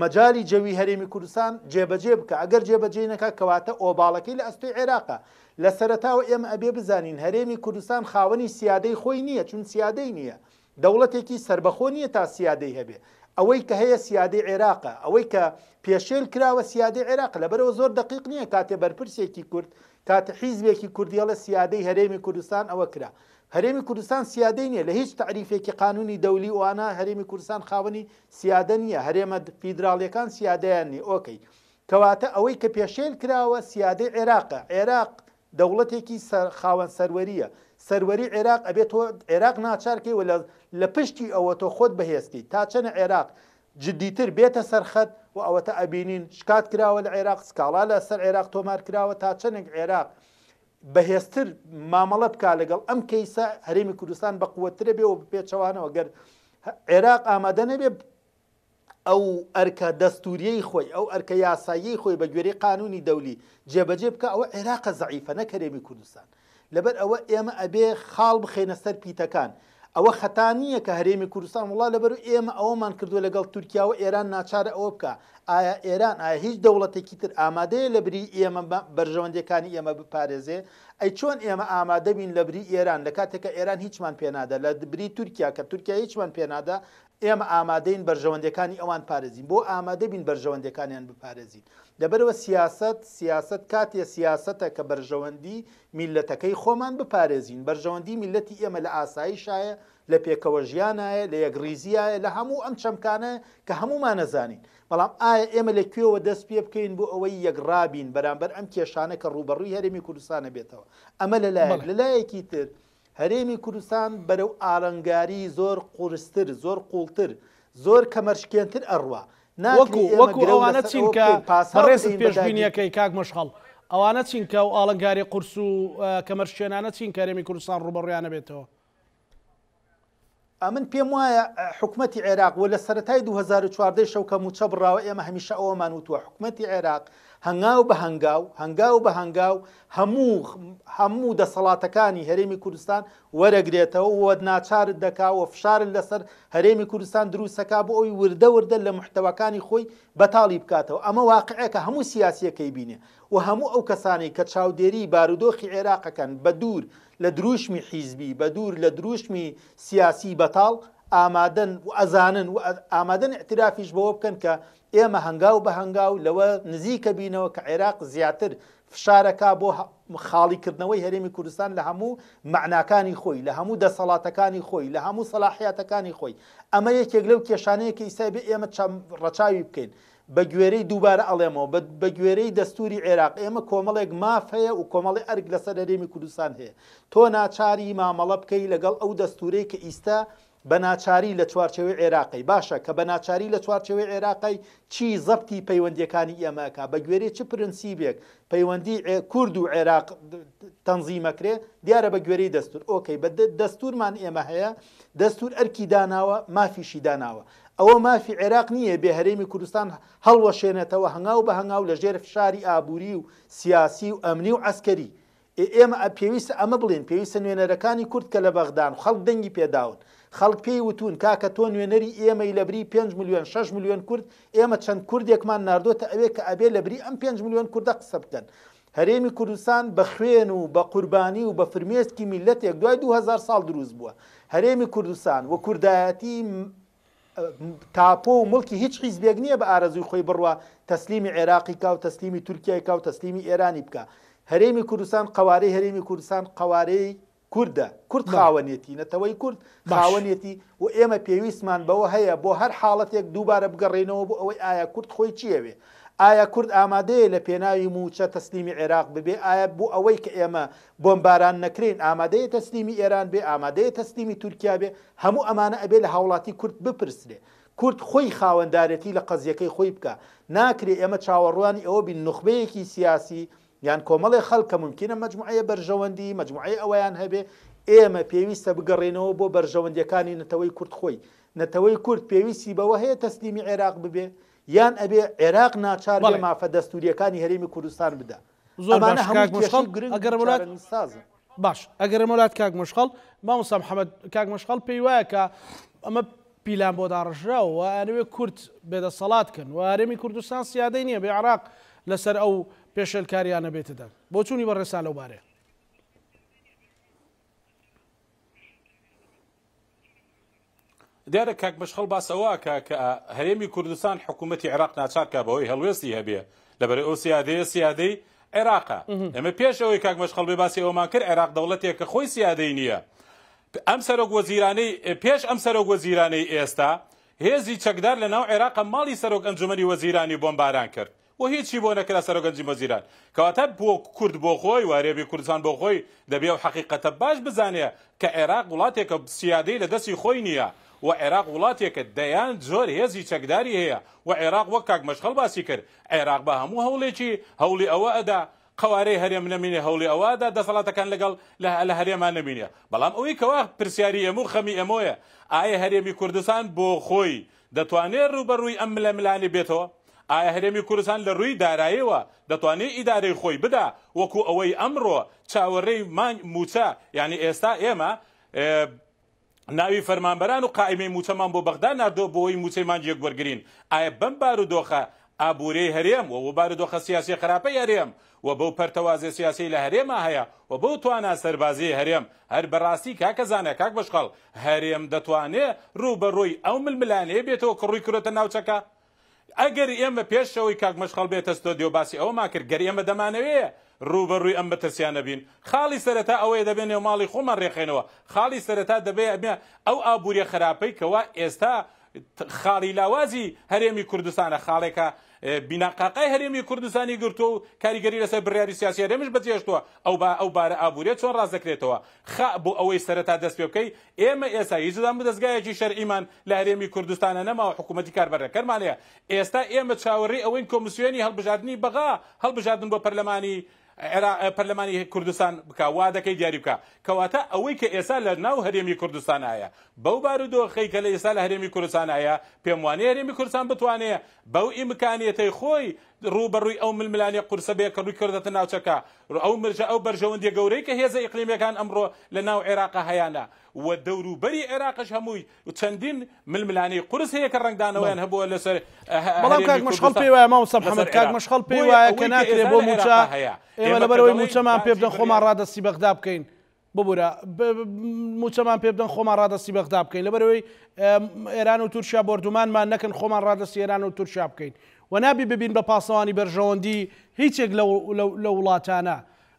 [SPEAKER 3] مەجالی جەوی هەرێمی کوردستان جێبەجێ بکا ئەگەر جێبەجێی نەکا کەواتە ئۆباڵەکەی لە ئەستۆی عێراقە لە سەرەتاوە ئێمە ئەبێ بزانین هەرێمی کوردستان خاوەنی سیادەی خۆی نییە چون سیادەی نییە دەوڵەتێکی سربەخۆ نییە تا سیادەی هەبێ ئەوەی کە هەیە سیادی عێراقە ئەوەی کە پێشێل کراوە سیادی عێراق لەبەرەوە زۆر دقیق نییە کاتێ بەرپرسێکی کورد کات حیزبێکی کوردیڵە سیادەی هەرێمی کوردستان ئەوە کرا هەرێمی کوردستان سیادەی نیە لە هیچ تعریفێکی قانونی دەولی وانە هەرێمی کوردستان خاوەنی سیادە نیە هەرێمە فیدراڵیەکان سیادەیان نی ئۆکەی کەواتە ئەوەی کە پێشێل کراوە سیادەی عێراقە عێراق دەوڵەتێکی خاوەن سەروەریە سەروەری عێراق ئەبێت تۆ عێراق ناچارکەی وە لە پشتی ئەوە تۆ خۆت بەهێزکەیت تا چەنە عێراق جددیتر بێتە سەرخەت و ئەوەتە ئەبینین شکات کراوە لە عێراق سکاڵا لە سەر عێراق تۆمار کراوە تا چەندێک عێراق بەهێزتر مامەڵە بکا لەگەڵ ئەم کەیسە هەرێمی کوردستان بە قوترە بێ و بپێچەوانەوە گەر عێراق ئامادە نەبێ ئەو ئەرکە دەستوریەی خۆی ئەو ئەرکە یاسایی خۆی بە گوێری قانونی دەولی جێبەجێ بکە ئەوە عێراقە زعیفە نەکەرێمی کوردستان لەبەر ئەوە ئێمە ئەبێ خاڵ بخینە سەر پیتەکان ئەوە خەتا نییە کە هەرێمی کوردستان وڵا لەبەرو ئێمە ئەوەمان کردوە لەگەڵ تورکیا و ئێران ناچارە ئەوە بکا ئایا ئێران ئایا هیچ دەوڵەتێکی تر ئامادەیە لەبری ئێمە بەرژەوەندیەکانی ئێمە بپارێزێ ئەی چۆن ئێمە ئامادەبین لەبری ئێران لەکاتێکا ئێران هیچمان پێنادا لەبری تورکیا کە تورکیا هیچمان پێنادا ئێمە ئامادەین بەرژەوەندیەکانی ئەوان پارێزین بۆ ئامادە بین بەرژەوەندیەکانیان بپارێزین لەبەرئەوە سیاسەت سیاسەت کاتێ سیاسەتە کە بەرژەوەندی میللەتەکەی خۆمان بپارێزین بەرژەوەندی میللەتی ئێمە لە ئاسایشایە لە پێکەوە ژیانایە لە یەکڕیزیایە لە هەموو ئەم چەمکانە کە هەموومانەزانین بەڵام ئایا ئێمە لە کوێوە دەست پێ بکەین بۆ ئەوەی یەکڕابین بەرامبەر ئەم کێشانە کە ڕووبەڕووی هەرێمی کوردستانە بێتەوە ئەمە لەلایەک لەلایەکی تر هەرێمی کوردستان بەرەو ئالەنگاری زۆر قورستر، زۆر قوڵتر، زۆر کەمەرشکێنتر ئەڕوا.
[SPEAKER 1] وەکو وەکو ئەوانە چین کە بەڕێزت پێشبینی ئەکەی کاک مەشخەڵ، ئەوانە چین کە ئەو ئاڵەنگاری قورس و کەمەرشکێنانە چین کە هەرێمی کوردستان ڕووبەڕوویان ئەبێتەوە؟
[SPEAKER 3] ئەمن پێم وایە حکومەتی عێراق و لە سەرەتای 2014 شەو کە موچە بڕاوە ئێمە هەمیشە ئەوەمان وتووە حکومەتی عێراق هەنگاو بە هەنگاو هەنگاو بە هەنگاو هەموو هەموو دەسەڵاتەکانی هەرێمی کوردستان وەرەگرێتەوە وەد ناچارت دەکا و فشارن لەسەر هەرێمی کوردستان دروستەکە بۆ ئەوی وردە وردە لە محتەوەکانی خۆی بەتاڵی بکاتەوە ئەمە واقعەکە هەموو سیاسیەکەی بینێ و هەموو ئەو کەسانی کە چاودێری بارودۆخی عێراقەکەن بە دوور لە درووشمی حیزبی بەدوور، لە درووشمی سیاسی بەتاڵ ئامادەن و ئەزانن و ئامادەن ئیعترافیش بەوە بکەن کە ئێمە هەنگاو بە هەنگاو لەوە نزیکە بینەوە کە عێراق زیاتر فشارەکا بۆ خاڵی کردنەوەی هەرێمی کوردستان لە هەموو مەعناکانی خۆی لە هەموو دەسەڵاتەکانی خۆی لە هەموو سەلاحیاتەکانی خۆی ئەمە یەکێک لەو کێشانەیە کە ئیستا بێ ئێمە ڕەچاوی بکەین بە گوێرەی دووبارە ئەڵێمەوە، بە بە گوێرەی دەستووری عێراق ئێمە کۆمەڵێک ماف هەیە و کۆمەڵی ئەرک لە سەر هەرێمی کوردستان هەیە. تۆ ناچاری مامەڵە بکەی لە گەڵ ئەو دەستوورەی کە ئیستە بە ناچاری لە چوارچێوەی عێراقی. باشە کە بە ناچاری لە چوارچێوەی عێراقی چی زەبتی پەیوەندییەکانی ئێمە ئەکا؟ بە گوێرەی چ پرنسیبێک پەیوەندیی عێ کورد و عێراق تەنزیم ئەکرێ؟ دیارە بە گوێرەی دەستوور. ئۆکەی بە دەستوورمان ئێمە هەیە، دەستوور ئەرکی داناوە، مافیشی داناوە. ئەوە مافی عێراق نییە بێ هەرێمی کوردستان هەڵوەشێنێتەوە هەنگاو بە هەنگاو لە ژێر فشاری ئابووری و سیاسی و ئەمنی و عەسکەری. ئێ ئێمە ئە پێویستە ئەمە بڵێین، پێویستە نوێنەرەکانی کورد کە لە بەغدان و خەڵک دەنگی پێ داون، خەڵک پێی وتوون کاکە تۆ نوێنەری ئێمەی لە بری پێنج ملیۆن، شەش ملیۆن کورد، ئێمە چەند کوردێکمان ناردۆتە ئەوێ کە ئەبێ لە بری ئەم پێنج ملیۆن کوردە قسە بکەن. هەرێمی کوردستان بە خوێن و بە قوربانی و بە فرمێسکی میللەتێک دوای دوو هەزار ساڵ دروست بووە. هەرێمی کوردستان و کوردایەتی تاپۆ و موڵکی هیچ حیزبێک نییە بە ئارەزووی خۆی بڕوا تەسلیمی عێراقی کا و تەسلیمی تورکیای کا و تەسلیمی ئێرانی بکا. هەرێمی کوردستان قەوارەی هەرێمی کوردستان قەوارەی کوردە، کورد خاوەنێتی، نەتەوەی کورد خاوەنێتی و ئێمە پێویستمان بەوە هەیە بۆ هەر حاڵەتێک دووبارە بگەڕێینەوە بۆ ئەوەی ئایا کورد خۆی چی ئەوێ؟ ئایا کورد ئامادەیە لە پێناوی مووچە تەسلیمی عێراق ببێ؟ ئایا بۆ ئەوەی کە ئێمە بۆمباران نەکرێین ئامادەیە تەسلیمی ئێران بێ؟ ئامادەیە تەسلیمی تورکیا بێ؟ هەموو ئەمانە ئەبێ لە هاوڵاتی کورد بپرسرێ. کورد خۆی خاوەندارێتی لە قەزیەکەی خۆی بکا. ناکرێ ئێمە چاوەڕوانی ئەوە بین نوخبەیەکی سیاسی یان کۆمەڵێ خەڵک کە مومکینە مەجموعەیە بەرژەوەندی مەجموعەی ئەویان هەبێ، ئێمە پێویستە بگەڕێینەوە بۆ بەرژەوەندیەکانی نەتەوەی کورد خۆی، نەتەوەی کورد پێویستی بەوە هەیە تەسلیمی عێراق ببێ، یان ئەبێ عێراق ناچار بێ مافە دەستوریەکانی هەرێمی کوردستان بدا؟
[SPEAKER 1] ئەمانە هەمووی کێشەی گرنگ و چارەنووسسازن. باش ئەگەرێمە لات کاک مەشخەڵ مامۆستا محمد کاک مەشخەڵ پێی وایە کە ئەمە پیلان بۆ داڕژراوە و ئەروێ کورد بێدەسەڵات کەن و هەرێمی کوردستان سیادەی نییە بێ عراق لەسەر ئەو پێشێلکاریانە بێتدەن بۆ چوونی بە ڕێسا لەو بارەیە
[SPEAKER 2] دیارە کاک مەشخەڵ باس ئەوە ئەکا کە هەرێمی کوردستان حکوومەتی عێراق ناچار کا بەوەی هەڵوێستی هەبێ لەبەرەی ئەو سیادەیە سیادەی عێراقە. ئێمە پێش ئەوەی کاک مەشخەڵ بێ باسی ئەوەمان کرد عێراق دەوڵەتێک کە خۆی سیادەی نییە. ئەم سەرۆک وەزیرانەی پێش ئەم سەرۆک وەزیرانەی ئێستا هێزی چەکدار لە ناو عێراقە ماڵی سەرۆک ئەنجومەنی وەزیرانی بۆمباران کرد. و هیچی بۆ نەکرا سەرۆک گەنجی وەزیران کەواتە بۆ کورد بۆ خۆی و هەرێمی کوردستان بۆ خۆی دەبێ ئەو حەقیقەتە باش بزانێ کە عێراق وڵاتێکە سیادەی لە دەستی خۆی نییە و عێراق وڵاتێکە دەیان جۆر هێزی چەکداری هەیە و عێراق وەک کاک مەشخەڵ باسی کرد عێراق بە هەموو هەوڵێکی هەوڵی ئەوە ئەدا قەوارەی هەرێم نەمینێ هەوڵی ئەوە ئەدا دەسەڵاتەکان لەگەڵ لە هەرێما نەمینێ بەڵام ئەوەی کەوا پرسیاری ئێمە و خەمی ئێمۆیە ئایە هەرێمی کوردستان بۆ خۆی دەتوانێت رووبەڕووی ئەم ململانێ بێتەوە؟ ئایا هەرێمی کوردستان لە رووی دارایەوە دەتوانێت ئیدارەی خۆی بدا وەکو ئەوەی ئەمڕۆ چاوەڕێی مانگ مووچە یانی ئێستا ئێمە ناوی فەرمانبەران و قائیمەی مووچەمان بۆ بەغدا ناردووە بۆوەی مووچەی مانگ یەک وەرگرین ئایا بەم بارودۆخە ئابووریەی هەرێم و وبارودۆخە سیاسیە خراپەی هەرێم و بەو پەرتەوازە سیاسیەی لە هەرێما هەیە و بەو توانا سەربازیەی هەرێم هەر بەراستی کاکە زانا کاک بەشقەڵ هەرێم دەتوانێ روو بە رووی ئەو ململانێیە بێتەوە کە رووی کردۆتە ناوچەکە ئەگەر ئێمە پێش ئەوەی کاک مەشخەڵ بێتە ستۆدیۆ باسی ئەوەمان کرد گەر ئێمە دەمانەوێیە روو بە رووی ئەم مەترسیانە بین خاڵی سەرەتا ئەوەیە دەبێ نێوماڵی خۆمان رێکخەینەوە خاڵی سەرەتا دەبێ ئەبێ ئەو ئابوریە خەراپەی کەوا ئێستا خاڵی لاوازی هەرێمی کوردستانە خاڵێکە بیناقاقای هەرێمی کوردستانی گرتووە و کاریگەری لەسەر بڕیاری سیاسی هەرێمش بەجێهێشتووە، ئەوبا ئەو بارە ئابووریە چۆن ڕاست دەکرێتەوە؟ خئ بۆ ئەوەی سەرەتا دەست پێ بکەی، ئێمە ئێستا هیچ دامودەزگایەکی شەرعیمان لە هەرێمی کوردستانا نەماوە حکوومەتی کاربەرەکەرمان هەیە، ئێستا ئێمە چاوەرێی ئەوەین کۆمسیۆنی هەڵبژاردنی بەغا هەڵبژاردن بۆ پەرلەمانی عێراق پەرلەمانی کوردستان بکا وا دەکەی دیاری بکا کەواتە ئەوەی کە ئێسا لە ناو هەرێمی کوردستان هەیە بەو بارودۆخەی کە لە ئێسا لە هەرێمی کوردستان هەیە پێم وانیە هەرێمی کوردستان بتوانێ بەو ئیمکانیەتەی خۆی ڕوو بە ڕووی ئەو ململانێ قورسە بێ کە ڕووی کردەتە ناوچەکە ئەو مرجە ئەو بەرژەوەندیە گەورەی کە هێزە ئیقلیمیەکان ئەمڕۆ لە ناو عێراقە هەیانە و دەوروبەری عێراقش هەمووی چەندین ململانێی قورس هەیە کە ڕەنگدانەوەیان هەبووە لەسەر
[SPEAKER 1] بەڵام کاک مەشخەڵ پێی وایە مامۆستا محەمەد کاک مەشخەڵ پێی وایە کە ناکرێت بۆ مووچە ئێمە لەبەرەوەی مووچەمان پێ بدەن خۆمان ڕادەستی بەغدا بکەین ببورە مووچەمان پێ بدەن خۆمان ڕادەستی بەغدا بکەین لەبەرەوەی ئێران و تورکیا بردومانمان نەکەن خۆمان ڕادەستی ئێران و تورکیا بکەین و نابی ببین بە پاسەوانی بەرژەوەندی هیچێک لە وڵاتانە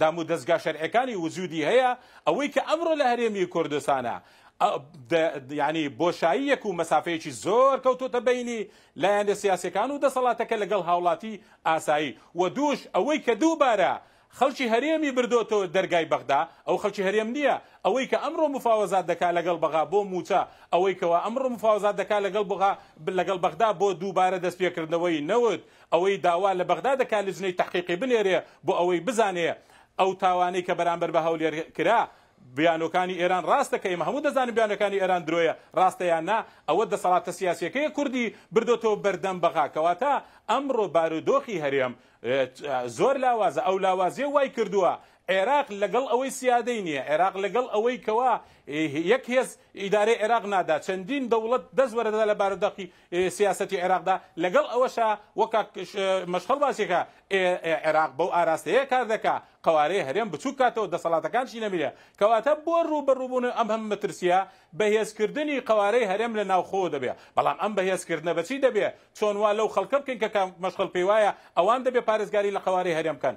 [SPEAKER 2] دامودەزگا شەرعیەکانی وجودی هەیە، ئەوەی کە ئەمڕۆ لە هەرێمی کوردستانە یانی بۆشاییەک و مەسافەیەکی زۆر کەوتۆتە بەینی لایەنە سیاسیەکان و دەسەڵاتەکە لەگەڵ هاوڵاتی ئاسایی و دووش ئەوەی کە دووبارە خەڵکی هەرێمی بردۆتە دەرگای بەغدا ئەو خەڵکی هەرێم نیە ئەوەی کە ئەمڕۆ مفاوەزات دەکا لەگەڵ بەغا بۆ موچە ئەوەی کەوا ئەمڕۆ مفاوەزات دەکا لەگەڵ بغا لەگەڵ بەغدا بۆ دووبارە دەستپێکردنەوەی نەوت ئەوەی داوا لە بەغدا دەکات لجنەی تەحقیقی بنێرێ بۆ ئەوەی بزانێ ئەو تاوانەی کە بەرامبەر بە هەولێر کرا بیانوکانی ئێران ڕاستە کە ئێمە هەموو دەزانین بیانوکانی ئێران درۆیە ڕاستە یان نا ئەوە دەسەڵاتە سیاسیەکەیە کوردی بردۆتەوە بەردەم بەغا کەواتە ئەمڕۆ بارودۆخی هەرێم زۆر لاوازە ئەو لاوازیە وای کردووە عێراق لەگەڵ ئەوەی سیادەی نییە عێراق لەگەڵ ئەوەی کەوا یەک هێز ئیدارەی عێراق نادا چەندین دەوڵەت دەست وەرەدا لە باروداخی سیاسەتی عێراقدا، لەگەڵ ئەوەشا وەک کاک مەشخەڵ باسی دەکا عێراق بەو ئاراستەیە کار دەکا قەوارەی هەرێم بچووک کاتەوە دەسەڵاتەکانشی نەمینێ کەواتە بۆ ڕووبەڕووبوونەوەی ئەم هەموو مەترسییە بەهێزکردنی قەوارەی هەرێم لە ناوخۆوە دەبێ بەڵام ئەم بەهێزکردنە بەچی دەبێ چۆن وا لەو خەڵکە بکەین کە کاک مەشخەڵ پێیوایە ئەوان دەبێ پارێزگاری لە قەوارەی هەرێم بکەن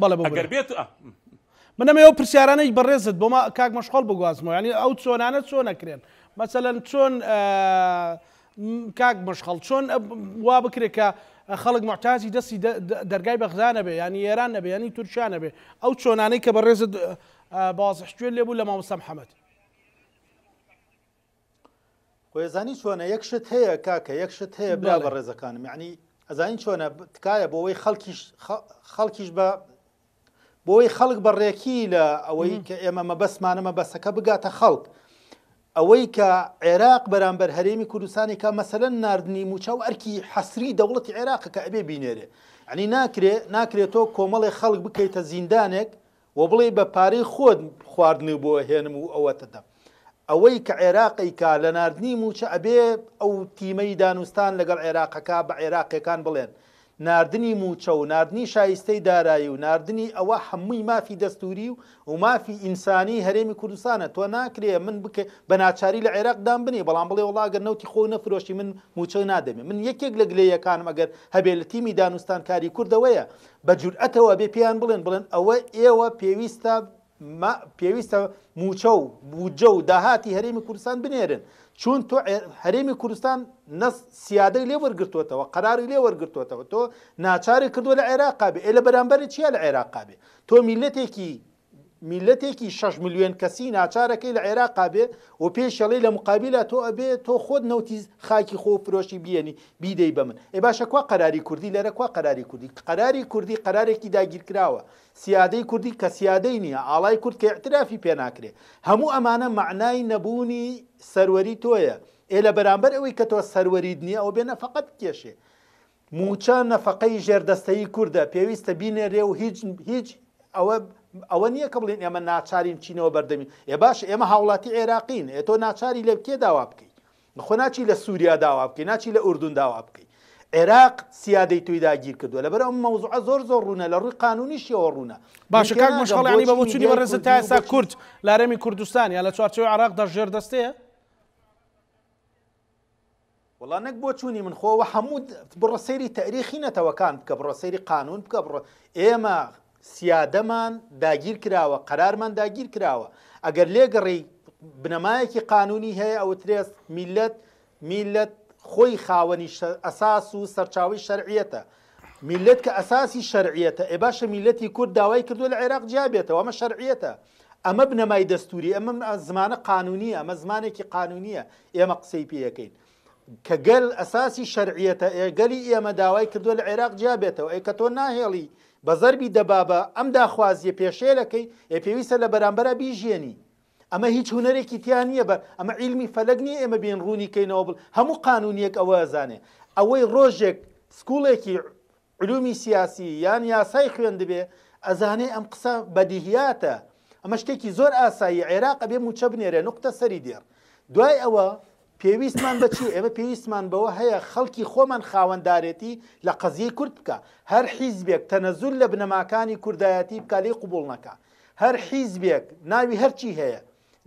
[SPEAKER 2] ئەگەر بێت
[SPEAKER 1] منەمە ئەو پرسیارانەی بەڕێزت بۆمە کاک مەشخۆڵ بگوازمەوە ینی ئەو چۆنانە چۆ نەکرێن مەسەەن چۆن کاک مەشخەڵ چۆن وا بکرێت کە خەڵک معتازی دەستی دەرگای بەغزانە بێ ینی ئێران نەبێ ینی تورکیانە بێ ئەو چۆنانەی کە بەڕێزت بازحکوێن لێبوو لە مامۆستا محەممەد
[SPEAKER 3] خۆێزانی چۆنە یەک شت هەیە کاکە یەک شت هەیە برا بە ڕێزەکانم یعنی ئەزانین چۆنە تکایە بۆەوەی خەڵکیش خەڵکیش بە بۆی خەڵک بە ڕێکی لە ئەوەی کە ئێمە مەبەسمانە مەبەسەکە بگاتە خەڵک ئەوەی کە عێراق بەرامبەر هەرێمی کوردستانی کە مەسەلە نردنی موچە و ئەرکی حەسری دەوڵەتی عێراق کە ئەبێ بینێرێ ئەنی ناکرێ ناکرێت تۆ کۆمەڵی خەڵک بکەیتە زیندانێک و بڵێی بە پارەی خۆت خواردنی بۆ ئەهێنم و ئەوەتدەم ئەوەی کە عێراق ئەیکا لە ناردنی مووچە ئەبێ ئەو تیمەی دانوستان لەگەڵ عێراقەکا بە عێراقیەکان بڵێن ناردنی مووچە و ناردنی شایستەی دارایی و ناردنی ئەوە هەمووی مافی دەستووری و مافی ئینسانی هەرێمی کوردستانە تۆ ناکرێ من بکە بە ناچاری لە عێراق دام بنێ بەڵام بڵێ وڵا گەر نەوتی خۆ نەفرۆشی من مووچە نادەمێ من یەکێک لە گلەیەکانم ئەگەر هەبێ لە تیمی دانوستان کاری کوردەوەیە بە جورئەتەوە ئەبێ پێیان بڵێن بڵێن ئەوە ئێوە پێویستە پێویستە موچە و بودجە و داهاتی هەرێمی کوردستان بنێرن چون تۆ هەرێمی کوردستان نەس سیادەی لێ وەرگتووەتەوە قراری لێ وەرگتووەتەوە تۆ ناچاری کردووە لە عێراقا بێ لە بەرامبەر چیە لە عێراقا بێ تۆ میلەتێکی میلەتێکی شەش ملیۆن کەسی ناچارە کەی لە عێراقا بێ و پێشەڵی لە مقابیلا تۆ ئەبێ تۆ خۆت نەوتی خاکی خۆ فرۆشی بیێنی بیدەی بە من ئێ باشە کوا قەراری کوردی لەرە کوا قەراری کوردی قەراری کوردی قەرارێکی داگیرکراوە سیادەی کوردی کە سیادەی نییە ئاڵای کورد کە اعترافی پێ ناکرێ هەموو ئەمانە معنای نەبوونی سەروەری تۆیە ئێ لە بەرامبەر ئەوەی کە تۆ سەروەریت نییە ئەو بێنە فقط کێشێ مووچە نەفەقەی ژێردەستەیی کوردە پێویستە بینێرێ و هیچ هیچ ئەوە ئەوە نییە کە بڵێن ئێمە ناچارین چینەوە بەردەمی ئێ باش ئێمە هاوڵاتی عێراقین ئێ تۆ ناچاری لە کێ داوا بکەیت خۆ ناچی لە سووریا داوا بکەی ناچی لە ئوردون داوا بکەیت عێراق سیادەی توی داگیر کردووە لەبەر ئەم مەوزوعە زۆر زۆر ڕوونە لە ڕووی قانونیشیەوە ڕوونە
[SPEAKER 1] باشە کاک مەشخەڵانی بە بچووی بەڕێزە تا ئێستا کورد لارێمی کوردستان یا لە چوارچەوەی عراقدا ژێر دەستەیە
[SPEAKER 3] وەڵا نەک بۆچوونی من خۆ وە هەموو بڕە سەیری تەریخی نەتەوەکان بکە بڕە سەیری قانون بکە بڕە ئێمە سیادەمان داگیر کراوە قەرارمان داگیر کراوە ئەگەر لێگەڕی بنەمایەکی قانونی هەیە ئەوە ترێست میلەت میلەت خۆی خاوەنی ئەساس و سەرچاوی شەرعیەتە میلەت کە ئەساسی شەرعیەتە ئێ باشە میلەتی کورد داوای کردو لە عێراق جیابێتەوە ئەمە شەرعیەتە ئەمە بنەمای دەستووری، ئەمە زمانە قانوونییە، ئەمە زمانێکی قانوونییە ئێمە قسەی پێ ئەکەین. کە گەل ئەساسی شەرعیەتە ئێ گەلی ئێمە داوای کردووە لە عێراق جیا بێتەوە ئەی کە تۆ ناهێڵی بە زەربی دەبابە ئەم داخوازیە پێشێلەکەی ئێ پێویستە لە بەرامبەرە بیژێنی ئەمە هیچ هوەرێکی تیا نییە بە ئەمە عیلمی فەلەک نییە ئێمە بێن ڕوونی کەینەوە بڵ هەموو قانونیەک ئەوە ئەزانێ ئەوەی ڕۆژێک سکوڵێکی علومی سیاسی یان یاسای خوێندبێ ئەزانێ ئەم قسە بەدیهیاتە ئەمە شتێکی زۆر ئاسایی عێراق ئەبێ موچە بنێرێ نقطە سەری دێڕ دوای ئەوە پێویستمان بەچی ئێمە پێویستمان بەوە هەیە خەڵکی خۆمان خاوەندارێتی لە قەزیەی کورد بکە هەر حیزبێک تەنەزول لە بنەماکانی کوردایەتی بکالی قوبول نەکە هەر حیزبێک ناوی هەرچی هەیە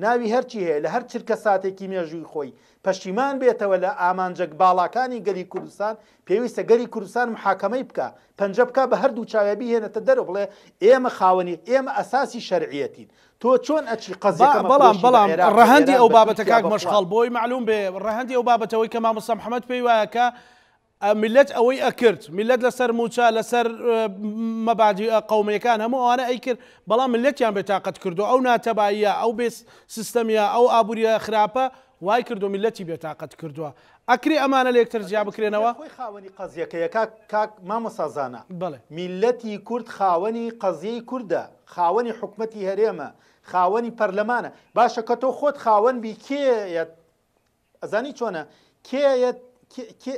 [SPEAKER 3] ناوی هەرچی هەیە لە هەر چرکە ساتێکی مێژووی خۆی پەشیمان بێتەوە لە ئامانجەک باڵاکانی گەلی کوردستان پێویستە گەلی کوردستان محاکەمەی بکە پەنجە بکە بە هەردوو چاوێ بهێنێتە دەرو بڵێ ئێمە خاوەنی ئێمە ئەساسی شەرعیەتین تۆ چۆن ئەچی قەزەکە
[SPEAKER 1] بەڵام بەڵام ڕەهەندی ئەو بابەتە کاک مەشخاڵ بۆی معلوم بێ ڕەهەندی ئەو بابەتەوەی کە مامۆستا محەممەد پێی وایە کە ئە میلەت ئەوەی ئە کرد میلەت لە سەر موچە لە سەر مە بادی ئە قەومیەکان هەموو ئەوانە ئەی کرد بەڵام میلەتیان بێ تاقەت کردوە ئەو نا تەباییە ئەو بێ سیستەمیە ئەو ئابوریە خراپە وای کردوە میلەتی بێ تاقەت کردوە ئە کرێ ئەمانە لە یەکتر جیا بکرێنەوە.
[SPEAKER 3] خۆی خاوەنی قەزیەکەیە کاک کاک
[SPEAKER 1] مامۆستا زانا بەڵێ.
[SPEAKER 3] میلەتی کورد خاوەنی قەزیەی کوردە خاوەنی حکومەتی هەرێمە خاوەنی پەرلەمانە باشە کە تۆ خۆت خاوەن بی کێ یە ئەزانی چۆنە کێیەت کێ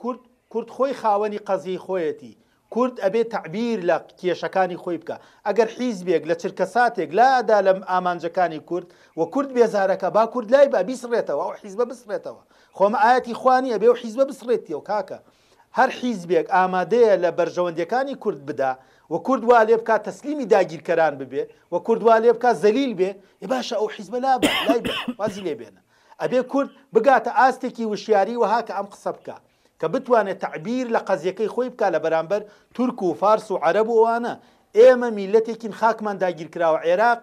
[SPEAKER 3] کورد کورد خۆی خاوەنی قەزیەی خۆیەتی کورد ئەبێ تعبیر لە کێشەکانی خۆی بکە ئەگەر حیزبێک لە چرکە ساتێک لادا لەم ئامانجەکانی کورد و کورد بێزارەکە با کورد لای با بیسڕێتەوە ئەو حیزبە بسرێتەوە خۆمە ئاەتی خوانی ئەبێ و حیزبە بسڕێتیەوە کاکە هەر حیزبێک ئامادەیە لە بەرژەوەندیەکانی کورد بدا و کورد وا لێ بکا تەسلیمی داگیرکەران ببێ و کورد وا لێ بکا زەلیل بێ ئێ باشە ئەو حیزبە لابە لای بە وازی لێ بێنە ئەبێ کورد بگاتە ئاستێکی وشیاری وەها کە ئەم قسە بکا کە بتوانێ تەعبیر لە قەزیەکەی خۆی بکا لە بەرامبەر تورک و فارس و عەرەب و ئەوانە ئێمە میلەتێکین خاکمان داگیرکراوە عێراق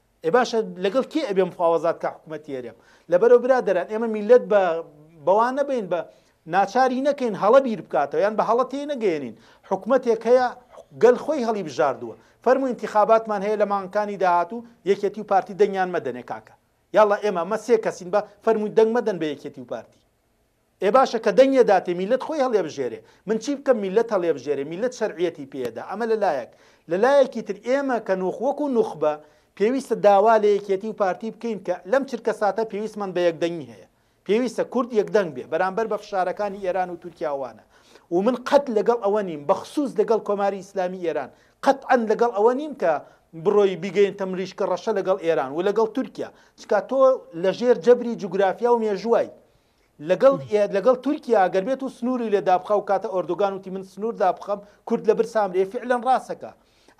[SPEAKER 3] ئێ باشە لەگەڵ کێ ئەبێ مخوازات کا حکوومەتی هەرێم لەبەرەوە برادران ئێمە میلەت بە بەوان نەبین بە ناچاری نەکەین هەڵە بیر بکاتەوە یان بە هەڵە تێ نەگەێنین حکوومەتێک هەیە گەل خۆی هەڵی بژاردووە فەرمو انتخاباتمان هەیە لە مانکانی داهاتوو یەکێتی و پارتی دەنگیان مەدەنێ کاکە یاڵە ئێمە مە سێ کەسین بە فەرمووی دەنگ مەدەن بە یەکێتی و پارتی ئێ باشە کە دەنگی ئەداتێ میللەت خۆی هەڵێبژێرێ من چی بکەم میللەت هەڵێبژێرێ میللەت شەرعیەتی پێ ئەدا ئەمە لە لایەک لە لایەکی تر ئێمە کە نوخ وەکو نوخبە پێویستە داوا لە یەکێتی و پارتی بکەین کە لەم چرکەساتە پێویستمان بە یەک دەنگی هەیە پێویستە کورد یەک دەنگ بێ بەرامبەر بە فشارەکانی ئێران و تورکیا وانە و من قەت لەگەڵ ئەوە نیم بەخصوص لەگەڵ کۆماری ئیسلامی ئێران قەتعەن لەگەڵ ئەوە نیم کە بڕۆی بیگەینتە مریشکە ڕەشە لەگەڵ ئێران و لەگەڵ تورکیا چکا تۆ لەژێر جەبری جوگرافیا و مێژوای لەگەڵ لەگەڵ تورکیا ئەگەر بێت و سنووری لێ دابخا و کاتە ئۆردوگان وتی من سنوور دابخەم کورد لە برسامرێ فعلەن ڕاستەکە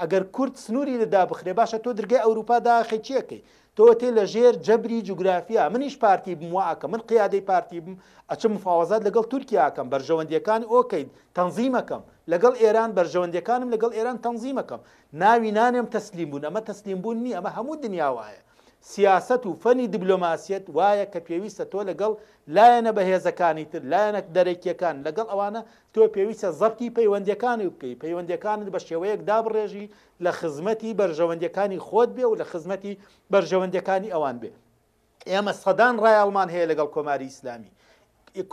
[SPEAKER 3] ئەگەر کورد سنووری لە دابخرێ باشە تۆ درگای ئەوروپا داخی چیەکەی تۆ تێ لە ژێر جەبری جوگرافیا منیش پارتی بم واکە من قیادەی پارتی بم ئەچم مفاوەزات لەگەڵ تورکیاکەم بەرژەوەندیەکانی ئۆکەیت تەنزیمەکەم لەگەڵ ئێران بەرژەوەندەکانم لەگەڵ ئێران تەنزیمەکەم ناوی نانێم تەسلیم بوون ئەمە تەسلیم بوون نیە ئەمە هەموو دنیا وایە سیاسەت و فەنی دبلۆماسیەت وایە کە پێویستە تۆ لەگەڵ لایەنە بەهێزەکانی تر، لایەنە دەرەکییەکان، لەگەڵ ئەوانە تۆ پێویستە زەبتی پەیوەندییەکانی بکەی، پەیوەندییەکانت بە شێوەیەک دابڕێژی لە خزمەتی بەرژەوەندییەکانی خۆت بێ و لە خزمەتی بەرژەوەندییەکانی ئەوان بێ. ئێمە سەدان ڕایەڵمان هەیە لەگەڵ کۆماری ئیسلامی.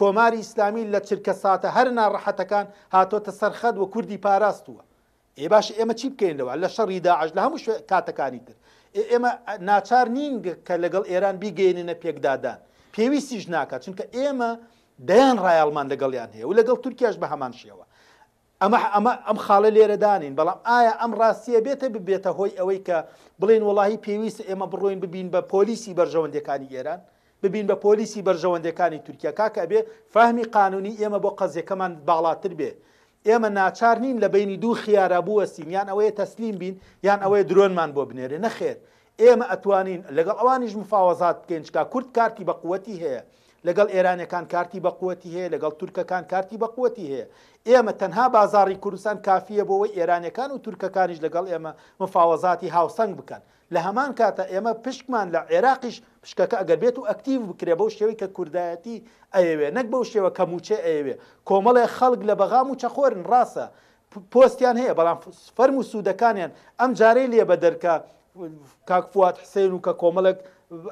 [SPEAKER 3] کۆماری ئیسلامی لە چرکەساتە هەرە ناڕەحەتەکان هاتۆتە سەر خەت و کوردی پاراستووە. ئێ باشە ئێمە چی بکەین لەوە لە شەڕی داعش لە هەموو شوێ کاتەکانی تر ئێمە ناچار نین کە لەگەڵ ئێران بیگەێنینە پێکدادان پێویستیش ناکات چونکە ئێمە دەیان ڕایاڵمان لەگەڵیان هەیە و لەگەڵ تورکیاش بە هەمان شێوە ئەمە ئەمە ئەم خاڵە لێرەدانین بەڵام ئایا ئەم ڕاستیە بێتە ببێتە هۆی ئەوەی کە بڵێن وڵی پێویست ئێمە بڕۆین ببین بە پۆلیسی بەرژەوەندەکانی ئێران ببین بە پۆلیسی بەرژەوەندەکانی تورکیا کاکە بێ فەهمی قانونی ئێمە بۆ قەزیەکەمان باڵاتر بێ ئێمە ناچار نین لە بەینی دوو خیارا بوەستین یان ئەوەیە تەسلیم بین یان ئەوەیە درۆنمان بۆ بنێرێ نەخێر ئێمە ئەتوانین لەگەڵ ئەوانیش مفاوەزات بکەین چکا کورد کارتی بە قوەتی هەیە لەگەڵ ئێرانەکان کارتی بە قوەتی هەیە لەگەڵ تورکەکان کارتی بە قوەتی هەیە ئێمە تەنها بازاڕی کوردستان کافیە بۆەوەی ئێرانەکان و تورکەکانیش لەگەڵ ئێمە مفاوەزاتی هاوسەنگ بکەن لە هەمان کاتا ئێمە پشکمان لە عێراقیش پشکەکە ئەگەر بێت و ئەکتیڤ بکرێ بەو شێوەی کە کوردایەتی ئەیەوێ نەک بەو شێوە کە مووچەی ئەیەوێ کۆمەڵێ خەڵک لە بەغا مووچە خۆرن ڕاستە پۆستیان هەیە بەڵام فەرم و سوودەکانیان ئەم جارەی لێ بەدەر کە کاک فواد حسێن و کە کۆمەڵک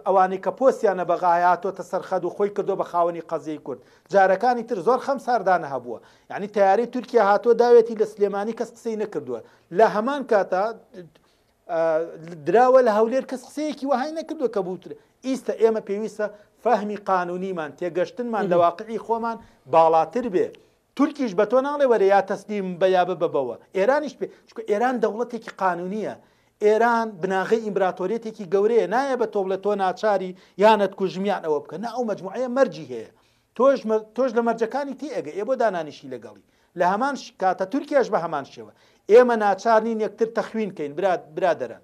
[SPEAKER 3] ئەوانەی کە پۆستیانە بەغای هاتۆتە سەرخەد و خۆی کردو بە خاوەنی قەزیەی کورد جارەکانی تر زۆر خەم ساردانە هەبووە یعنی تیاری تورکیا هاتووە داوێتی لە سلێمانی کەس قسەی نەکردووە لە هەمان کاتا دراوە لە هەولێر کەس قسەیەکی وەهای نەکردووە کە بوترێ ئیستە ئێمە پێویستە فەهمی قانونیمان تێگەشتنمان لە واقعی خۆمان باڵاتر بێ تورکیش بە تۆ ناڵێ وەرە یا تەسلیم بە یا ببەوە ئێرانیش پێ چکە ئێران دەوڵەتێکی قانونیە ئێران بناغی ئیمبراتۆریەتێکی گەورەیە نایە بە تۆڵێت تۆ ناچاری یانت کوژمیان ئەوە بکە نە ئەو مجموعەیە مەرجی هەیە تۆش تۆش لە مەرجەکانی تێ ئەگە ئێ بۆ دانانیشی لەگەڵی لە هەمان کاتە تورکیاش بە هەمان شێوە ئێمە ناچار نین یەکتر تەخوین کەین برات برادران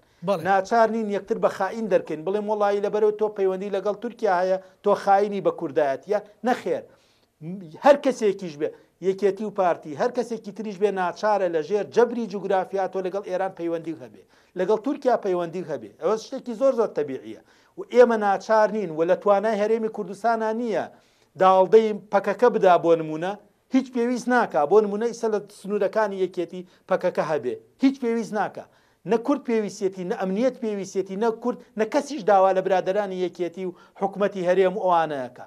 [SPEAKER 3] ناچار نین یەکتر بە خائین دەرکەین بڵێم وڵی لەبەرەوە تۆ پەیوەندی لەگەڵ تورکیا هەیە تۆ خاینی بە کوردایەتە نەخێر هەر کەسێکیش بێ یەکێتی و پارتی هەر کەسێکی تریش بێ ناچارە لە ژێر جەبری جوگرافیا تۆ لەگەڵ ئێران پەیوەندی هەبێ لەگەڵ تورکیا پەیوەندی هەبێ ئەوە شتێکی زۆر زۆر تەبیعە و ئێمە ناچار نین و لە توانای هەرێمی کوردستانا نییە داڵدەی پەکەکە بدا بۆ نموونە هیچ پێویست ناکا بۆ نموونە ئیسە لە سنوورەکانی یەکێتی پەکەکە هەبێ هیچ پێویست ناکا نە کورد پێویستیەتی نە ئەمنیەت پێویستیەتی نە کورد نە کەسیش داوا لە برادەرانی یەکێتی و حکومەتی هەرێم و ئەوانەکا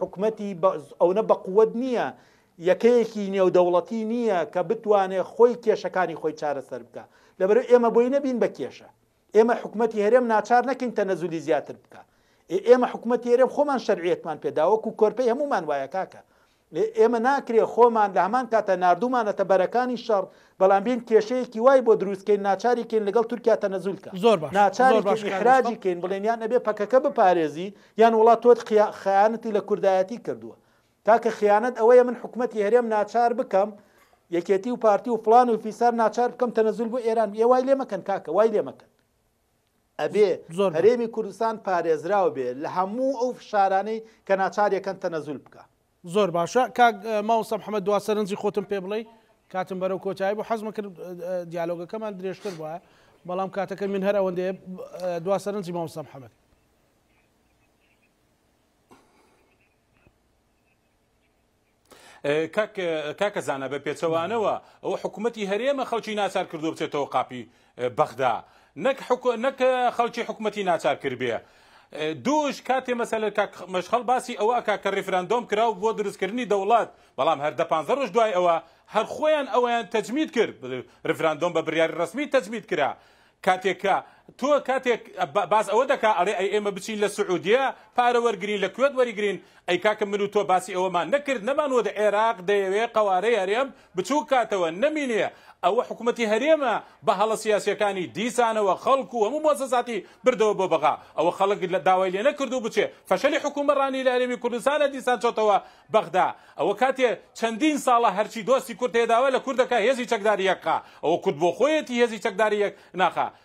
[SPEAKER 3] حکومەتی بەعس ئەونە بەقوەت نییە، یەکەیەکی نێودەوڵەتی نییە کە بتوانێ خۆی کێشەکانی خۆی چارەسەر بکا. لەبەرو ئێمە بۆی نەبین بە کێشە. ئێمە حکومەتی هەرێم ناچار نەکەین تەنەزولی زیاتر بکا. ئێ ئێمە حکومەتی هەرێم خۆمان شەرعیەتمان پێدا وەکو کۆرپەی هەموومان وایە کاکە. ئێمە ناکرێ خۆمان لە هەمان کاتە ناردومانەتە بەرەکانی شەڕ بەڵام بێن کێشەیەکی وای بۆ دروست کەین ناچاری کەین لەگەڵ تورکیا تەنەزول کە.
[SPEAKER 1] زۆر
[SPEAKER 3] باش زۆر باش کاک مستفا. ناچاری کەین ئیحراجی کەین بڵێن یان ئەبێ پەکەکە بپارێزی یان وڵات تۆت خیا خەیانەتی لە کوردایەتی کردووە کاکە خیانەت ئەوەیە من حکومەتی هەرێم ناچار بکەم یەکێتی و پارتی و فڵان و فیسار ناچار بکەم تەنەزول بۆ ئێران ئێ وای لێ مەکەن کاکە وای لێ مەکەن ئەبێ زۆر باش. هەرێمی کوردستان پارێزراو بێ لە هەموو ئەو فشارانەی کە ناچاریەکەن تەنەزول بکا.
[SPEAKER 1] زۆر باشە کاک مامۆستا محمد دوا سەرنجی خۆتم پێ بڵێی کاتم بەرەو کۆتایی بۆ حەزمە کرد دیالۆگەکەمان درێژتر بووە بەڵام کاتەکە من هەر ئەوەندێ دوا سەرنجی مامۆستا محمد
[SPEAKER 2] کاکە زانە بە پێچەوانەوە ئەو حکوومەتتی هەرێمە خەڵکی ناچار کردو بچێتەوە قاپی بەغدا نەک حوک نەک خەڵکی حکومەتی ناچار کردبێ دووش کاتێ مەسەلە کاک مەشخەڵ باسی ئەوە ئەکا کە ڕیفراندۆم کرا و بۆ دروستکردنی دەوڵەت بەڵام هەر دە پانزە ڕۆژ دوای ئەوە هەر خۆیان ئەویان تەجمید کرد ڕیفراندۆم بە بڕیاری ڕەسمی تەجمید کرا کاتێک کە تۆ کاتێک باس ئەوە دەکا ئەڵێ ئەی ئێمە بچین لە سعودیە پارە وەرگرین لە کوێت وەریگرین ئەی کاکە من و تۆ باسی ئەوەمان نەکرد نەمان وت عێراق دەیەوێ قەوارەی هەرێم بچوک کاتەوە نەمینێ ئەوە حکومەتی هەرێمە بە هەڵە سیاسیەکانی دیسانەوە خەڵک و هەموو موسەساتی بردەوە بۆ بەغا ئەوە خەڵک داوای لێ نەکردوو بچێ فەشەلی حکومە رانی لە هەرێمی کوردستانە دیسان چۆتەوە بەغدا ئەوە کاتێ چەندین ساڵە هەرچی دۆستی کورد تێداوە لە کوردەکە هێزی چەکداری یەکخا ئەوە کورد بۆخۆیەتی هێزی چەکداری یەک ناخا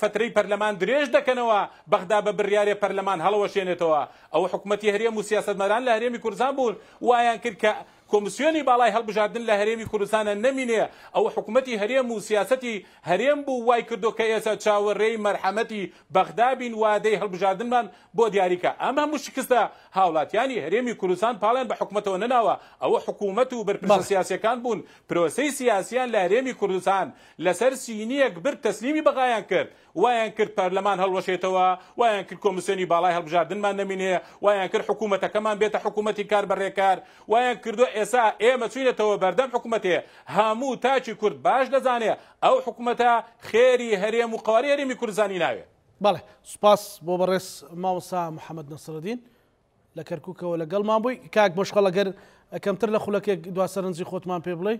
[SPEAKER 2] فترەی پەرلەمان درێژ دەکەنەوە، بەغدا بە بریارێ پەرلەمان هەڵەوەشێنێتەوە، ئەوە حکومەتی هەرێم و سیاسەتمەداران لە هەرێمی کوردستان بوون وایان کرد کە کۆمسیۆنی باڵای هەڵبژاردن لە هەرێمی کوردستانا نەمینێ، ئەوە حکومەتی هەرێم و سیاسەتی هەرێم بوو وای کردوە کە ئێسا چاوەرێی مەرحەمەتی بەغدا بین وادەی هەڵبژاردنمان بۆ دیاری کا، ئەم هەموو شکستە هاوڵاتیانی هەرێمی کوردستان پاڵیان بە حکومەتەوە نەناوە، ئەوە حکومەت و بەرپرسە سیاسیەکان بوون پرۆسەی سیاسیان لە هەرێمی کوردستان لەسەر سینییەک برد تەسلیمی بەغایان کرد، وایان کرد پەرلەمان هەڵوەشێتەوە، وایان کرد کۆمیسیۆنی باڵای هەڵبژاردنمان نەمینێ، وایان کرد حکوومەتەکەمان بێتە حکوومەتی کاربەڕێکار، وایان کردووە ئێسا ئێمە چووینەتەوە بەردەم حکوومەتێ هەموو تاکی کورد باش دەزانێ ئەو حکوومەتە خێری هەرێم و قەوارەی هەرێمی کوردستانی ناوێ.
[SPEAKER 1] بەڵێ، سوپاس بۆ بەڕێز مامۆستا محەمەد نەسرەدین لە کەرکووکەوە لەگەڵمان بووی. کاک مەشخەڵ ئەگەر کەمتر لە خولەکێک دوا سەرنجی خۆتمان پێ بڵێی؟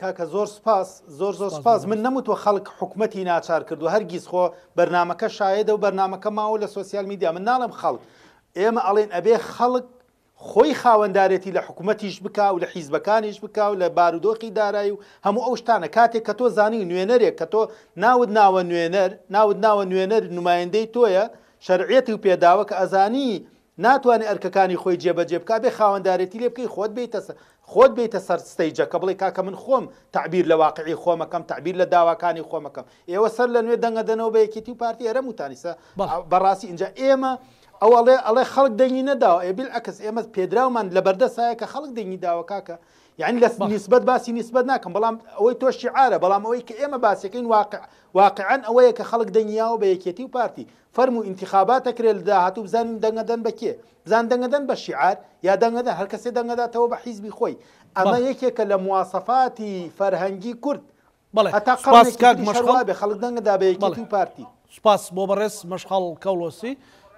[SPEAKER 3] کاکە زۆر سپاس زۆر زۆر سپاس من نەموتوە خەڵک حکوومەتتی ناچار کردو هەرگیز خۆ بەرنمەکە شاهدە و بەرنمەکە ماوە لە سوسیال میدیا من ناڵم خەڵک ئێمە ئەڵێن ئەبێ خەڵک خۆی خاوەندارێتی لە حکوومەتیش بک و لە حیزبەکانیش بک و لە بارودۆخی دارایی و هەموو ئەو شتانە کاتێک کە تۆ زانی و نوێنەرێک کە تۆ ناود ناوە نوێنەر ناود ناوە نوێنەر نمایندەی تۆیە شەرعەتی و پێداوە کە ئەزانی ناتوانێ ئەرکەکانی خۆی جێبەجێ بکا بێ خاوەندارێتی لێ بکەی خۆت بێیتە خۆت بێیتە سەر ستەیجەکە بڵێی کاکە من خۆم تەعبیر لە واقعی خۆم ئەکەم تەعبیر لە داواکانی خۆم ئەکەم ئێوە سەر لە نوێ دەنگە دەنەوە بە یەکێتی و پارتی ئەرە موتانیسە بەڕاستی ئینجا ئێمە ئەو ئەڵێ ئەڵێ خەڵک دەنگی نەداوە ئێ بیلعەکس ئێمە پێدراومان لە بەردەسایە کە خەڵک دەنگی داوە کاکە یعنی لە نسبت باسی نسبت ناکەم بەڵام ئەوەی تۆ شیعارە بەڵام ئەوەی کە ئێمە باسەکەین واقع واقعەن ئەوەیە کە خەڵک دەنگیاوە بە یەکێتی و پارتی فەرموو ئینتیخاباتە کرێ لە داهاتوو بزانین دەنگەدەن بە کێ؟ بزان دەنگەدەن بە شیعار؟ یا دەنگەدەن هەر کەسێ دەنگەداتەوە بە حیزبی خۆی؟ ئەمە بەڵێ. یەکێکە لە مواسەفاتی فەرهەنگی کورد.
[SPEAKER 1] بەڵێ.
[SPEAKER 3] هەتا سوپاس قەڕنێکی کاک تریش هەر مەشخەڵ. وابێ خەڵک دەنگدا بە یەکێتی بەڵێ. و پارتی.
[SPEAKER 1] سوپاس بۆ بەڕێز مەشخەڵ کەوڵۆسی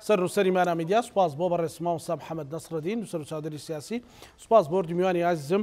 [SPEAKER 1] سەرنووسەری مانا میدیا، سوپاس بۆ بەڕێز مامۆستا محەمەد نەسڕەدین نووسەر و چاودێری سیاسی، سوپاس بۆ وردمیوانی ئازیزم،